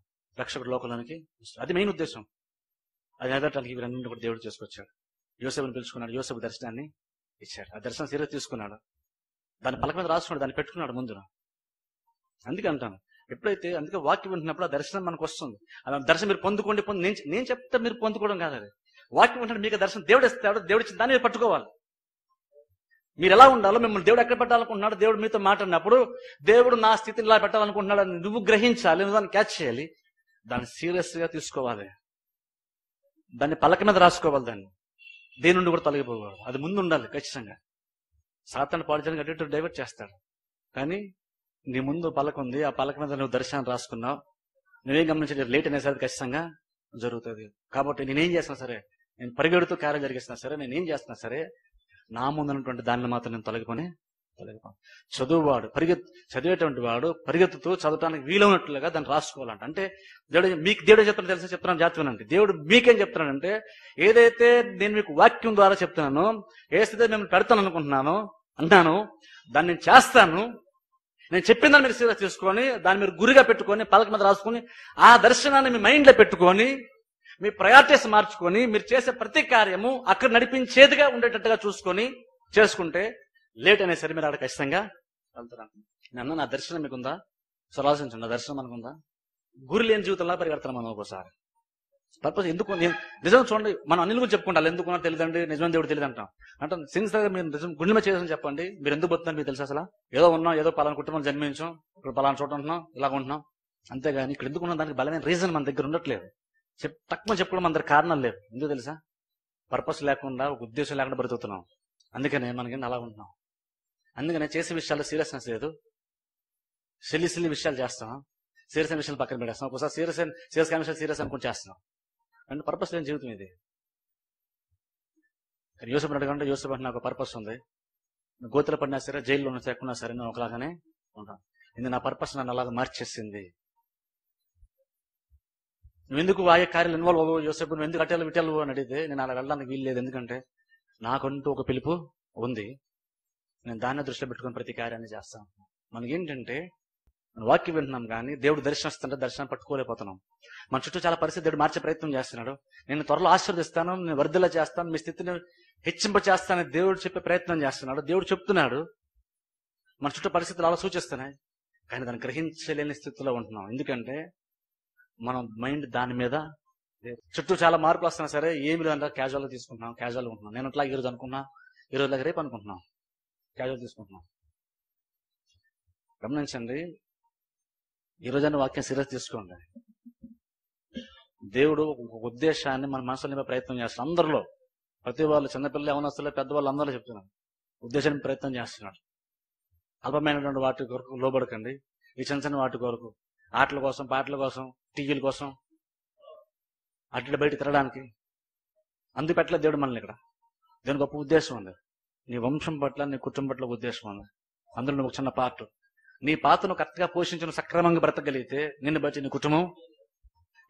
రక్షకుడు లోకంలోనికి అది మెయిన్ ఉద్దేశం. అది ఎదటానికి వీరన్నింటినీ కూడా దేవుడు చేసుకొచ్చాడు. యోసేపుని పిలుచుకున్నాడు. యోసేపు దర్శనాన్ని ఇచ్చాడు. ఆ దర్శనం సీరియస్ తీసుకున్నాడు. దాని పలక మీద రాసుకున్నాడు. దాన్ని పెట్టుకున్నాడు ముందున. అందుకే అంటాను. ఎప్పుడైతే అందుకే వాక్యం వింటున్నప్పుడు ఆ దర్శనం మనకు వస్తుంది. ఆ దర్శనం మీరు పొందుకోండి. పొంది నేను నేను చెప్తే మీరు పొందుకోవడం కాదు అది. వాక్యం వింటే మీకు దర్శనం దేవుడు ఇస్తాడు. దేవుడు ఇచ్చిన దాన్ని మీరు పట్టుకోవాలి. మీరు ఎలా ఉండాలో మిమ్మల్ని దేవుడు ఎక్కడ పెట్టాలనుకుంటున్నాడు దేవుడు మీతో మాట్లాడినప్పుడు దేవుడు నా స్థితిని ఇలా పెట్టాలనుకుంటున్నాడు అని నువ్వు గ్రహించాలి. నువ్వు దాన్ని క్యాచ్ చేయాలి. దాన్ని సీరియస్గా తీసుకోవాలి. దాన్ని పలక మీద రాసుకోవాలి దాన్ని. దేని నుండి కూడా తొలగిపోవాలి అది ముందు ఉండాలి ఖచ్చితంగా. సాతాన్ని పాడించడానికి అటు ఇటు డైవర్ట్ చేస్తాడు. కానీ నీ ముందు పలక ఉంది. ఆ పలక మీద నువ్వు దర్శనం రాసుకున్నావు. నువ్వేం గమనించలేదు లేట్ అనేసరికి ఖచ్చితంగా జరుగుతుంది. కాబట్టి నేనేం చేసినా సరే నేను పరిగెడుతూ కార్యం జరిగేసినా సరే నేనేం చేస్తున్నా సరే నా ముందు ఉన్నటువంటి దాన్ని మాత్రం నేను తొలగిపోనే చదువువాడు పరిగెత్ చదివేటువంటి వాడు పరిగెత్తుతూ చదవటానికి వీలైనట్లుగా దాన్ని రాసుకోవాలంట. అంటే దేవుడు మీకు దేవుడు చెప్తాను తెలిసి? చెప్తున్నాను జాతీయనండి దేవుడు మీకేం చెప్తున్నాడంటే ఏదైతే నేను మీకు వాక్యం ద్వారా చెప్తున్నానో ఏదైతే మిమ్మల్ని పెడతాను అనుకుంటున్నానో అన్నాను దాన్ని నేను చేస్తాను. నేను చెప్పిన దాన్ని మీరు సీరియస్ తీసుకొని దాన్ని మీరు గురిగా పెట్టుకొని పలక మీద రాసుకొని ఆ దర్శనాన్ని మీ మైండ్లో పెట్టుకొని మీ ప్రయారిటీస్ మార్చుకొని మీరు చేసే ప్రతి కార్యము అక్కడ నడిపించేదిగా ఉండేటట్టుగా చూసుకొని చేసుకుంటే లేట్ అనేసరి మీరు అక్కడ ఖచ్చితంగా వెళ్తారా? నన్ను నా దర్శనం మీకుందా? ఉందా ఆలోచించండి నా దర్శనం మనకుందా? గురి లేని జీవితంలో పరిగెడతాను మనం ఒకసారి పర్పస్ ఎందుకు? నేను నిజం చూడండి మనం అన్ని గురించి చెప్పుకుంటాం. ఎందుకున్నా తెలియదండి నిజమైన దేవుడు తెలియదు అంటాం. అంటే సిన్సియర్గా మీరు నిజం గుండె మీద చేసిన చెప్పండి. మీరు ఎందుకు పోతున్నారు మీకు తెలుసు అసలు? ఏదో ఉన్నాం ఏదో పలానా కుటుంబం జన్మించాం ఇక్కడ పలానా చోట ఉంటున్నాం ఇలా ఉంటున్నాం. అంతేగాని ఇక్కడ ఎందుకు దానికి బలమైన రీజన్ మన దగ్గర ఉండట్లేదు. చెప్ తక్కువ చెప్పుకోవడం మన దగ్గర కారణాలు లేవు. ఎందుకు తెలుసా? పర్పస్ లేకుండా ఒక ఉద్దేశం లేకుండా బ్రతుకుతున్నాం. అందుకనే మనకి అలా ఉంటున్నాం. అందుకనే చేసే విషయాల్లో సీరియస్నెస్ లేదు. సిల్లి సిల్లి విషయాలు చేస్తాం. సీరియస్ అయిన విషయాలు పక్కన పెట్టేస్తాం. ఒకసారి సీరియస్ అయిన సీరియస్ కాని విషయాలు సీరియస్ అనుకుని చేస్తున్నాం అండ్ పర్పస్ లేని జీవితం ఇది. కానీ యూసఫ్ అడగంటే యూసఫ్ అంటే నాకు పర్పస్ ఉంది. గోతులు పడినా సరే జైల్లో ఉన్న ఎక్కడున్నా సరే నేను ఒకలాగానే ఉంటాను. ఇది నా పర్పస్ నన్ను అలాగా మార్చేసింది. నువ్వు ఎందుకు ఆయా కార్యాలు ఇన్వాల్వ్ అవ్వవు యోసేపు? నువ్వు ఎందుకు అట్టాలు విట్టాలు అని అడిగితే నేను అలా వెళ్ళడానికి వీలు లేదు ఎందుకంటే నాకంటూ ఒక పిలుపు ఉంది. నేను దాన్ని దృష్టిలో పెట్టుకుని ప్రతి కార్యాన్ని చేస్తాను మనకి ఏంటంటే మనం వాక్యం వింటున్నాం కానీ దేవుడు దర్శనస్తుంటే దర్శనం పట్టుకోలేకపోతున్నాం. మన చుట్టూ చాలా పరిస్థితి దేవుడు మార్చే ప్రయత్నం చేస్తున్నాడు. నేను త్వరలో ఆశీర్వదిస్తాను నేను వర్ధిల్ల చేస్తాను మీ స్థితిని హెచ్చింప చేస్తానని దేవుడు చెప్పే ప్రయత్నం చేస్తున్నాడు. దేవుడు చెప్తున్నాడు మన చుట్టూ పరిస్థితులు అలా సూచిస్తున్నాయి కానీ దాన్ని గ్రహించలేని స్థితిలో ఉంటున్నాం. ఎందుకంటే మనం మైండ్ దాని మీద చుట్టూ చాలా మార్పులు వస్తున్నా సరే ఏమి లేదంటే క్యాజువల్గా తీసుకుంటున్నాం క్యాజువల్గా ఉంటున్నాం. నేను అట్లా ఈ రోజు అనుకున్నా ఈ రోజు రేపు అనుకుంటున్నాం. క్యాజువల్ తీసుకుంటున్నాం. గమనించండి ఈ రోజైన వాక్యం సీరియస్ తీసుకోండి. దేవుడు ఒక ఉద్దేశాన్ని మన మనసులో నింపే ప్రయత్నం చేస్తున్నాడు. అందరిలో ప్రతి వాళ్ళు చిన్నపిల్లలు యవనస్తులు పెద్దవాళ్ళు అందరూ చెప్తున్నారు ఉద్దేశాన్ని ప్రయత్నం చేస్తున్నాడు. అల్పమైనటువంటి వాటి కొరకు లోబడకండి. ఈ చిన్న చిన్న వాటి కొరకు ఆటల కోసం పాటల కోసం టీవీల కోసం అట్లా బయట తిరగడానికి. అందుపెట్టలేదు దేవుడు మనల్ని ఇక్కడ. దేవుని గొప్ప ఉద్దేశం ఉంది. నీ వంశం పట్ల నీ కుటుంబం పట్ల ఉద్దేశం ఉంది. అందులో నువ్వు ఒక చిన్న పార్ట్. నీ పాత్రను కరెక్ట్గా పోషించిన సక్రమంగా బ్రతకగలిగితే నిన్ను బట్టి నీ కుటుంబం.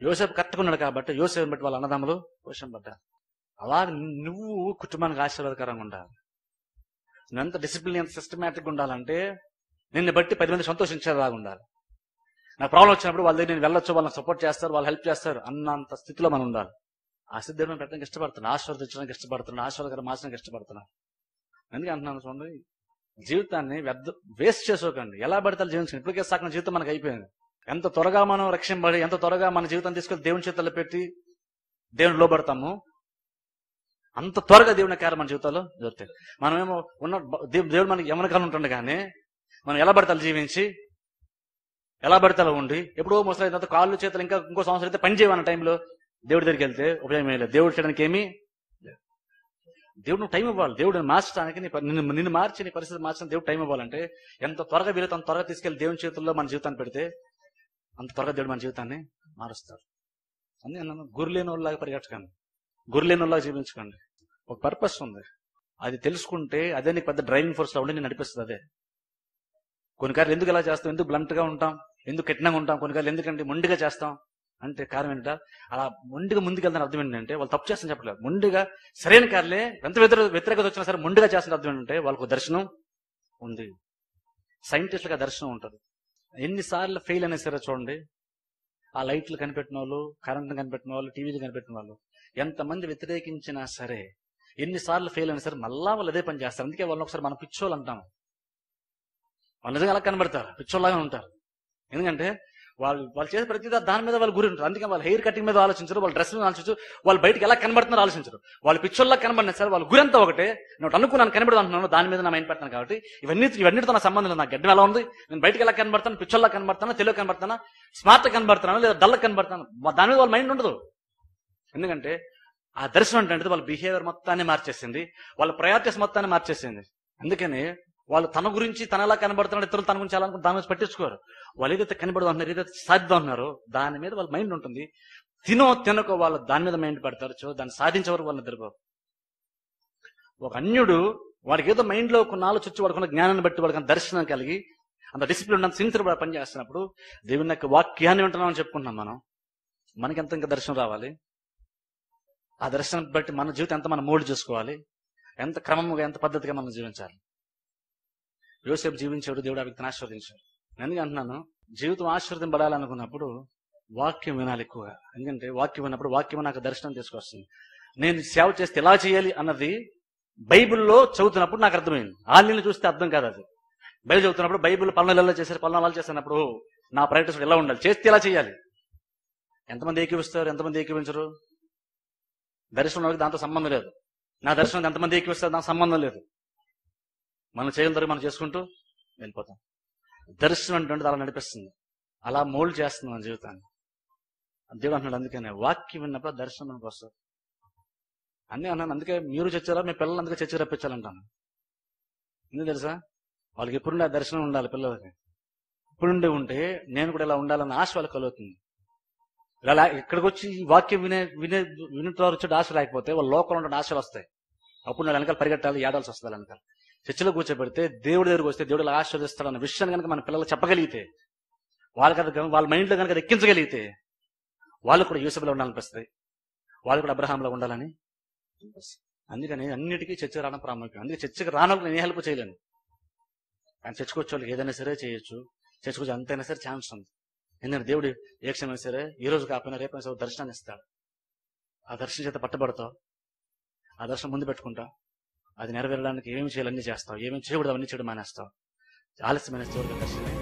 యోసేపు కట్టుకున్నాడు కాబట్టి యోసేపు బట్టి వాళ్ళ అన్నదమ్ములు పోషింపడ్డారు అలా నువ్వు కుటుంబానికి ఆశీర్వాదకరంగా ఉండాలి. నువ్వు ఎంత డిసిప్లిన్ ఎంత సిస్టమేటిక్గా ఉండాలంటే నిన్ను బట్టి పది మంది సంతోషించేలాగా ఉండాలి. నా ప్రాబ్లం వచ్చినప్పుడు వాళ్ళ దగ్గర నేను వెళ్ళొచ్చు వాళ్ళని సపోర్ట్ చేస్తారు వాళ్ళు హెల్ప్ చేస్తారు అన్నంత స్థితిలో మనం ఉండాలి. ఆ సిద్ధి పెట్టడానికి ఇష్టపడుతున్నాను ఆశీర్వదించడానికి ఇష్టపడుతున్నాను ఆశీర్వాదకరం మార్చడానికి ఇష్టపడుతున్నాను. అందుకే అంటున్నాను చూడండి జీవితాన్ని వ్యర్థ వేస్ట్ చేసుకోకండి ఎలా పడితే అలా జీవించండి. ఇప్పటికే సగం జీవితం మనకు అయిపోయింది. ఎంత త్వరగా మనం రక్షింపడి ఎంత త్వరగా మన జీవితం తీసుకెళ్ళి దేవుని చేతుల్లో పెట్టి దేవుని లోబడతాము అంత త్వరగా దేవుని కార్యం మన జీవితాల్లో జరుగుతాయి మనమేమో ఉన్న దేవుడు మనకి యమన ఉంటుండే కానీ మనం ఎలా పడితే అలా జీవించి ఎలా పడితే అలా ఉండి ఎప్పుడో ముసలి తర్వాత కాళ్ళు చేతులు ఇంకా ఇంకో సంవత్సరం అయితే పని చేయమన్న టైంలో దేవుడి దగ్గరికి వెళ్తే ఉపయోగం లేదు. దేవుడు చేయడానికి ఏమీ దేవుడు నువ్వు టైం ఇవ్వాలి. దేవుడు మార్చడానికి నిన్ను నిన్ను మార్చి నీ పరిస్థితి మార్చడానికి దేవుడు టైం ఇవ్వాలంటే ఎంత త్వరగా వీలైతే అంత త్వరగా తీసుకెళ్ళి దేవుని చేతుల్లో మన జీవితాన్ని పెడితే అంత త్వరగా దేవుడు మన జీవితాన్ని మారుస్తాడు. అని అన్నాను గురి లేని వాళ్ళలాగా పరిగెట్టకండి గురి లేని వాళ్ళలాగా జీవించకండి. ఒక పర్పస్ ఉంది. అది తెలుసుకుంటే అదే నీకు పెద్ద డ్రైవింగ్ ఫోర్స్లో నేను నడిపిస్తుంది అదే. కొన్నిసార్లు ఎందుకు ఇలా చేస్తాం? ఎందుకు బ్లంట్గా ఉంటాం? ఎందుకు కఠినంగా ఉంటాం? కొన్నిసార్లు ఎందుకంటే మొండిగా చేస్తాం? అంటే కారణం ఏంటంటే అలా మొండిగా ముందుకెళ్తాను అర్థం ఏంటంటే వాళ్ళు తప్పు చేస్తాను చెప్పలేదు మొండిగా సరైన కార్లే ఎంత వ్యతిరేక వ్యతిరేకత వచ్చినా సరే మొండిగా చేస్తున్న అర్థం ఏంటంటే వాళ్ళకు దర్శనం ఉంది. సైంటిస్టులుగా దర్శనం ఉంటుంది. ఎన్నిసార్లు ఫెయిల్ అయినా సరే చూడండి ఆ లైట్లు కనిపెట్టిన వాళ్ళు కరెంట్ కనిపెట్టిన వాళ్ళు టీవీలు కనిపెట్టిన వాళ్ళు ఎంతమంది వ్యతిరేకించినా సరే ఎన్నిసార్లు ఫెయిల్ అయినా సరే మళ్ళా వాళ్ళు అదే పని చేస్తారు. అందుకే వాళ్ళని ఒకసారి మనం పిచ్చోళ్ళు అంటాము వాళ్ళు నిజంగా అలా కనబడతారు. పిచ్చోళ్ళగా ఉంటారు. ఎందుకంటే వాళ్ళు వాళ్ళు చేసే ప్రతి దాని మీద వాళ్ళు గురి ఉంటారు అందుకే వాళ్ళు హెయిర్ కటింగ్ మీద ఆలోచించరు వాళ్ళ డ్రెస్ మీద ఆలోచించరు వాళ్ళు బయటకి ఎలా కనబడుతున్నారో ఆలోచించరు. వాళ్ళు పిచ్చోళ్ళ కనబడిన సరే వాళ్ళ గురి అంతా ఒకటే. నేను అనుకున్నాను కనబడదు అంటున్నాను దాని మీద నా మైండ్ పెడతాను కాబట్టి ఇవన్నీ ఇవన్నీ నా సంబంధం లేదు. నాకు గడ్డం ఎలా ఉంది? నేను బయటకి ఎలా కనబడతాను? పిచ్చోళ్ళ కనబడతాను? తెలుగు కనబడతానా? స్మార్ట్ కనబడుతున్నాను లేదా డల్ కనబడతాను? దాని మీద వాళ్ళ మైండ్ ఉండదు. ఎందుకంటే ఆ దర్శనం అంటే వాళ్ళ బిహేవియర్ మొత్తాన్ని మార్చేసింది వాళ్ళ ప్రయారిటీస్ మొత్తాన్ని మార్చేసింది. అందుకని వాళ్ళు తన గురించి తన ఎలా కనబడుతున్నాడు ఇతరులు తన గురించి ఎలా దాని గురించి పట్టించుకోరు. వాళ్ళు ఏదైతే కనబడదు అంటున్నారు ఏదైతే సాధ్యం అంటున్నారో దాని మీద వాళ్ళ మైండ్ ఉంటుంది. తినో తినకో వాళ్ళు దాని మీద మైండ్ పెడతారు. చో దాన్ని సాధించే వరకు వాళ్ళు నిద్రపో ఒక అన్యుడు వాడికి ఏదో మైండ్లో కొన్ని ఆలోచించి వాడుకున్న జ్ఞానాన్ని బట్టి వాడికి దర్శనం కలిగి అంత డిసిప్లిన్ అంత సిన్సియర్ పని చేస్తున్నప్పుడు దేవుని యొక్క వాక్యాన్ని వింటున్నామని చెప్పుకుంటున్నాం మనం. మనకి ఎంత ఇంకా దర్శనం రావాలి? ఆ దర్శనం బట్టి మన జీవితం ఎంత మనం మోల్డ్ చేసుకోవాలి? ఎంత క్రమంగా ఎంత పద్ధతిగా మనం జీవించాలి? యోసేపు జీవించాడు దేవుడు ఆ వ్యక్తిని ఆశీర్వదించాడు నేను అంటున్నాను? జీవితం ఆశీర్వదింపడాలనుకున్నప్పుడు వాక్యం వినాలి ఎక్కువగా ఎందుకంటే వాక్యం విన్నప్పుడు వాక్యం నాకు దర్శనం తీసుకొస్తుంది. నేను సేవ చేస్తే ఎలా చేయాలి అన్నది బైబిల్లో చదువుతున్నప్పుడు నాకు అర్థమైంది. ఆన్లైన్ చూస్తే అర్థం కాదు అది. బైబిల్ చదువుతున్నప్పుడు బైబిల్ పనులు ఎలా చేశారు పనులు చేసినప్పుడు చేస్తున్నప్పుడు నా ప్రాక్టీస్ ఎలా ఉండాలి చేస్తే ఎలా చేయాలి? ఎంతమంది ఏకీవిస్తారు ఎంతమంది ఏకీవించరు దర్శనం దాంతో సంబంధం లేదు. నా దర్శనం ఎంతమంది ఏకీవిస్తారు దానికి సంబంధం లేదు. మనం చేయగలుగుతారు మనం చేసుకుంటూ వెళ్ళిపోతాం. దర్శనం అంటే అలా నడిపిస్తుంది. అలా మోల్డ్ చేస్తుంది మన జీవితాన్ని. దేవుడు అంటున్నాడు అందుకనే వాక్యం విన్నప్పుడు దర్శనం మనకు వస్తుంది అన్నీ అన్నాను అందుకే మీరు చచ్చారా మీ పిల్లలు అందుకే చచ్చి రప్పించాలంటాను. ఎందుకు తెలుసా? వాళ్ళకి ఎప్పుడుండే ఆ దర్శనం ఉండాలి పిల్లలకి? ఇప్పుడుండే ఉంటే నేను కూడా ఇలా ఉండాలన్న ఆశ వాళ్ళకి కలుగుతుంది. ఇలా ఇక్కడికి వచ్చి ఈ వాక్యం వినే వినే వినేటారు వచ్చే ఆశ లేకపోతే వాళ్ళ లోకంలో ఉండే ఆశలు వస్తాయి. అప్పుడు నేను వెనకాల పరిగెట్టాలి ఏడాల్సి వస్తుంది వెనకాల. చర్చలో కూర్చోబెడితే దేవుడి దగ్గరకు వస్తే దేవుడు ఆశీర్వదిస్తాడు అన్న విషయాన్ని కనుక మన పిల్లలు చెప్పగలిగితే వాళ్ళకి అది వాళ్ళ మైండ్లో కనుక అది ఎక్కించగలిగితే వాళ్ళు కూడా యూసఫ్లో ఉండాలనిపిస్తుంది వాళ్ళు కూడా అబ్రహాంలో ఉండాలని అందుకని అన్నిటికీ చర్చకు రావడం ప్రాముఖ్యం. అందుకే చర్చకు రానప్పుడు నేను హెల్ప్ చేయలేను. కానీ చర్చకు వచ్చేవాళ్ళకి ఏదైనా సరే చేయొచ్చు. చర్చకు వచ్చి అంతైనా సరే ఛాన్స్ ఉంది. ఎందుకంటే దేవుడు ఏ క్షణమైనా సరే ఈ రోజు కాకపోయినా రేపైనా సరే దర్శనాన్ని ఇస్తాడు. ఆ దర్శనం చేత పట్టబడతావు. ఆ దర్శనం ముందు పెట్టుకుంటా అది నెరవేరడానికి ఏమేమి చేయాలన్నీ అన్ని చేస్తావు. ఏమేమి చేయకూడదు అవన్నీ చేయడం మానేస్తావు. ఆలస్యమైన చివరికి దర్శనం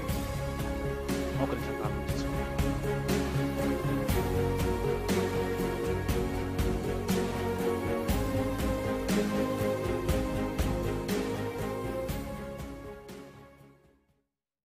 మోకరించాను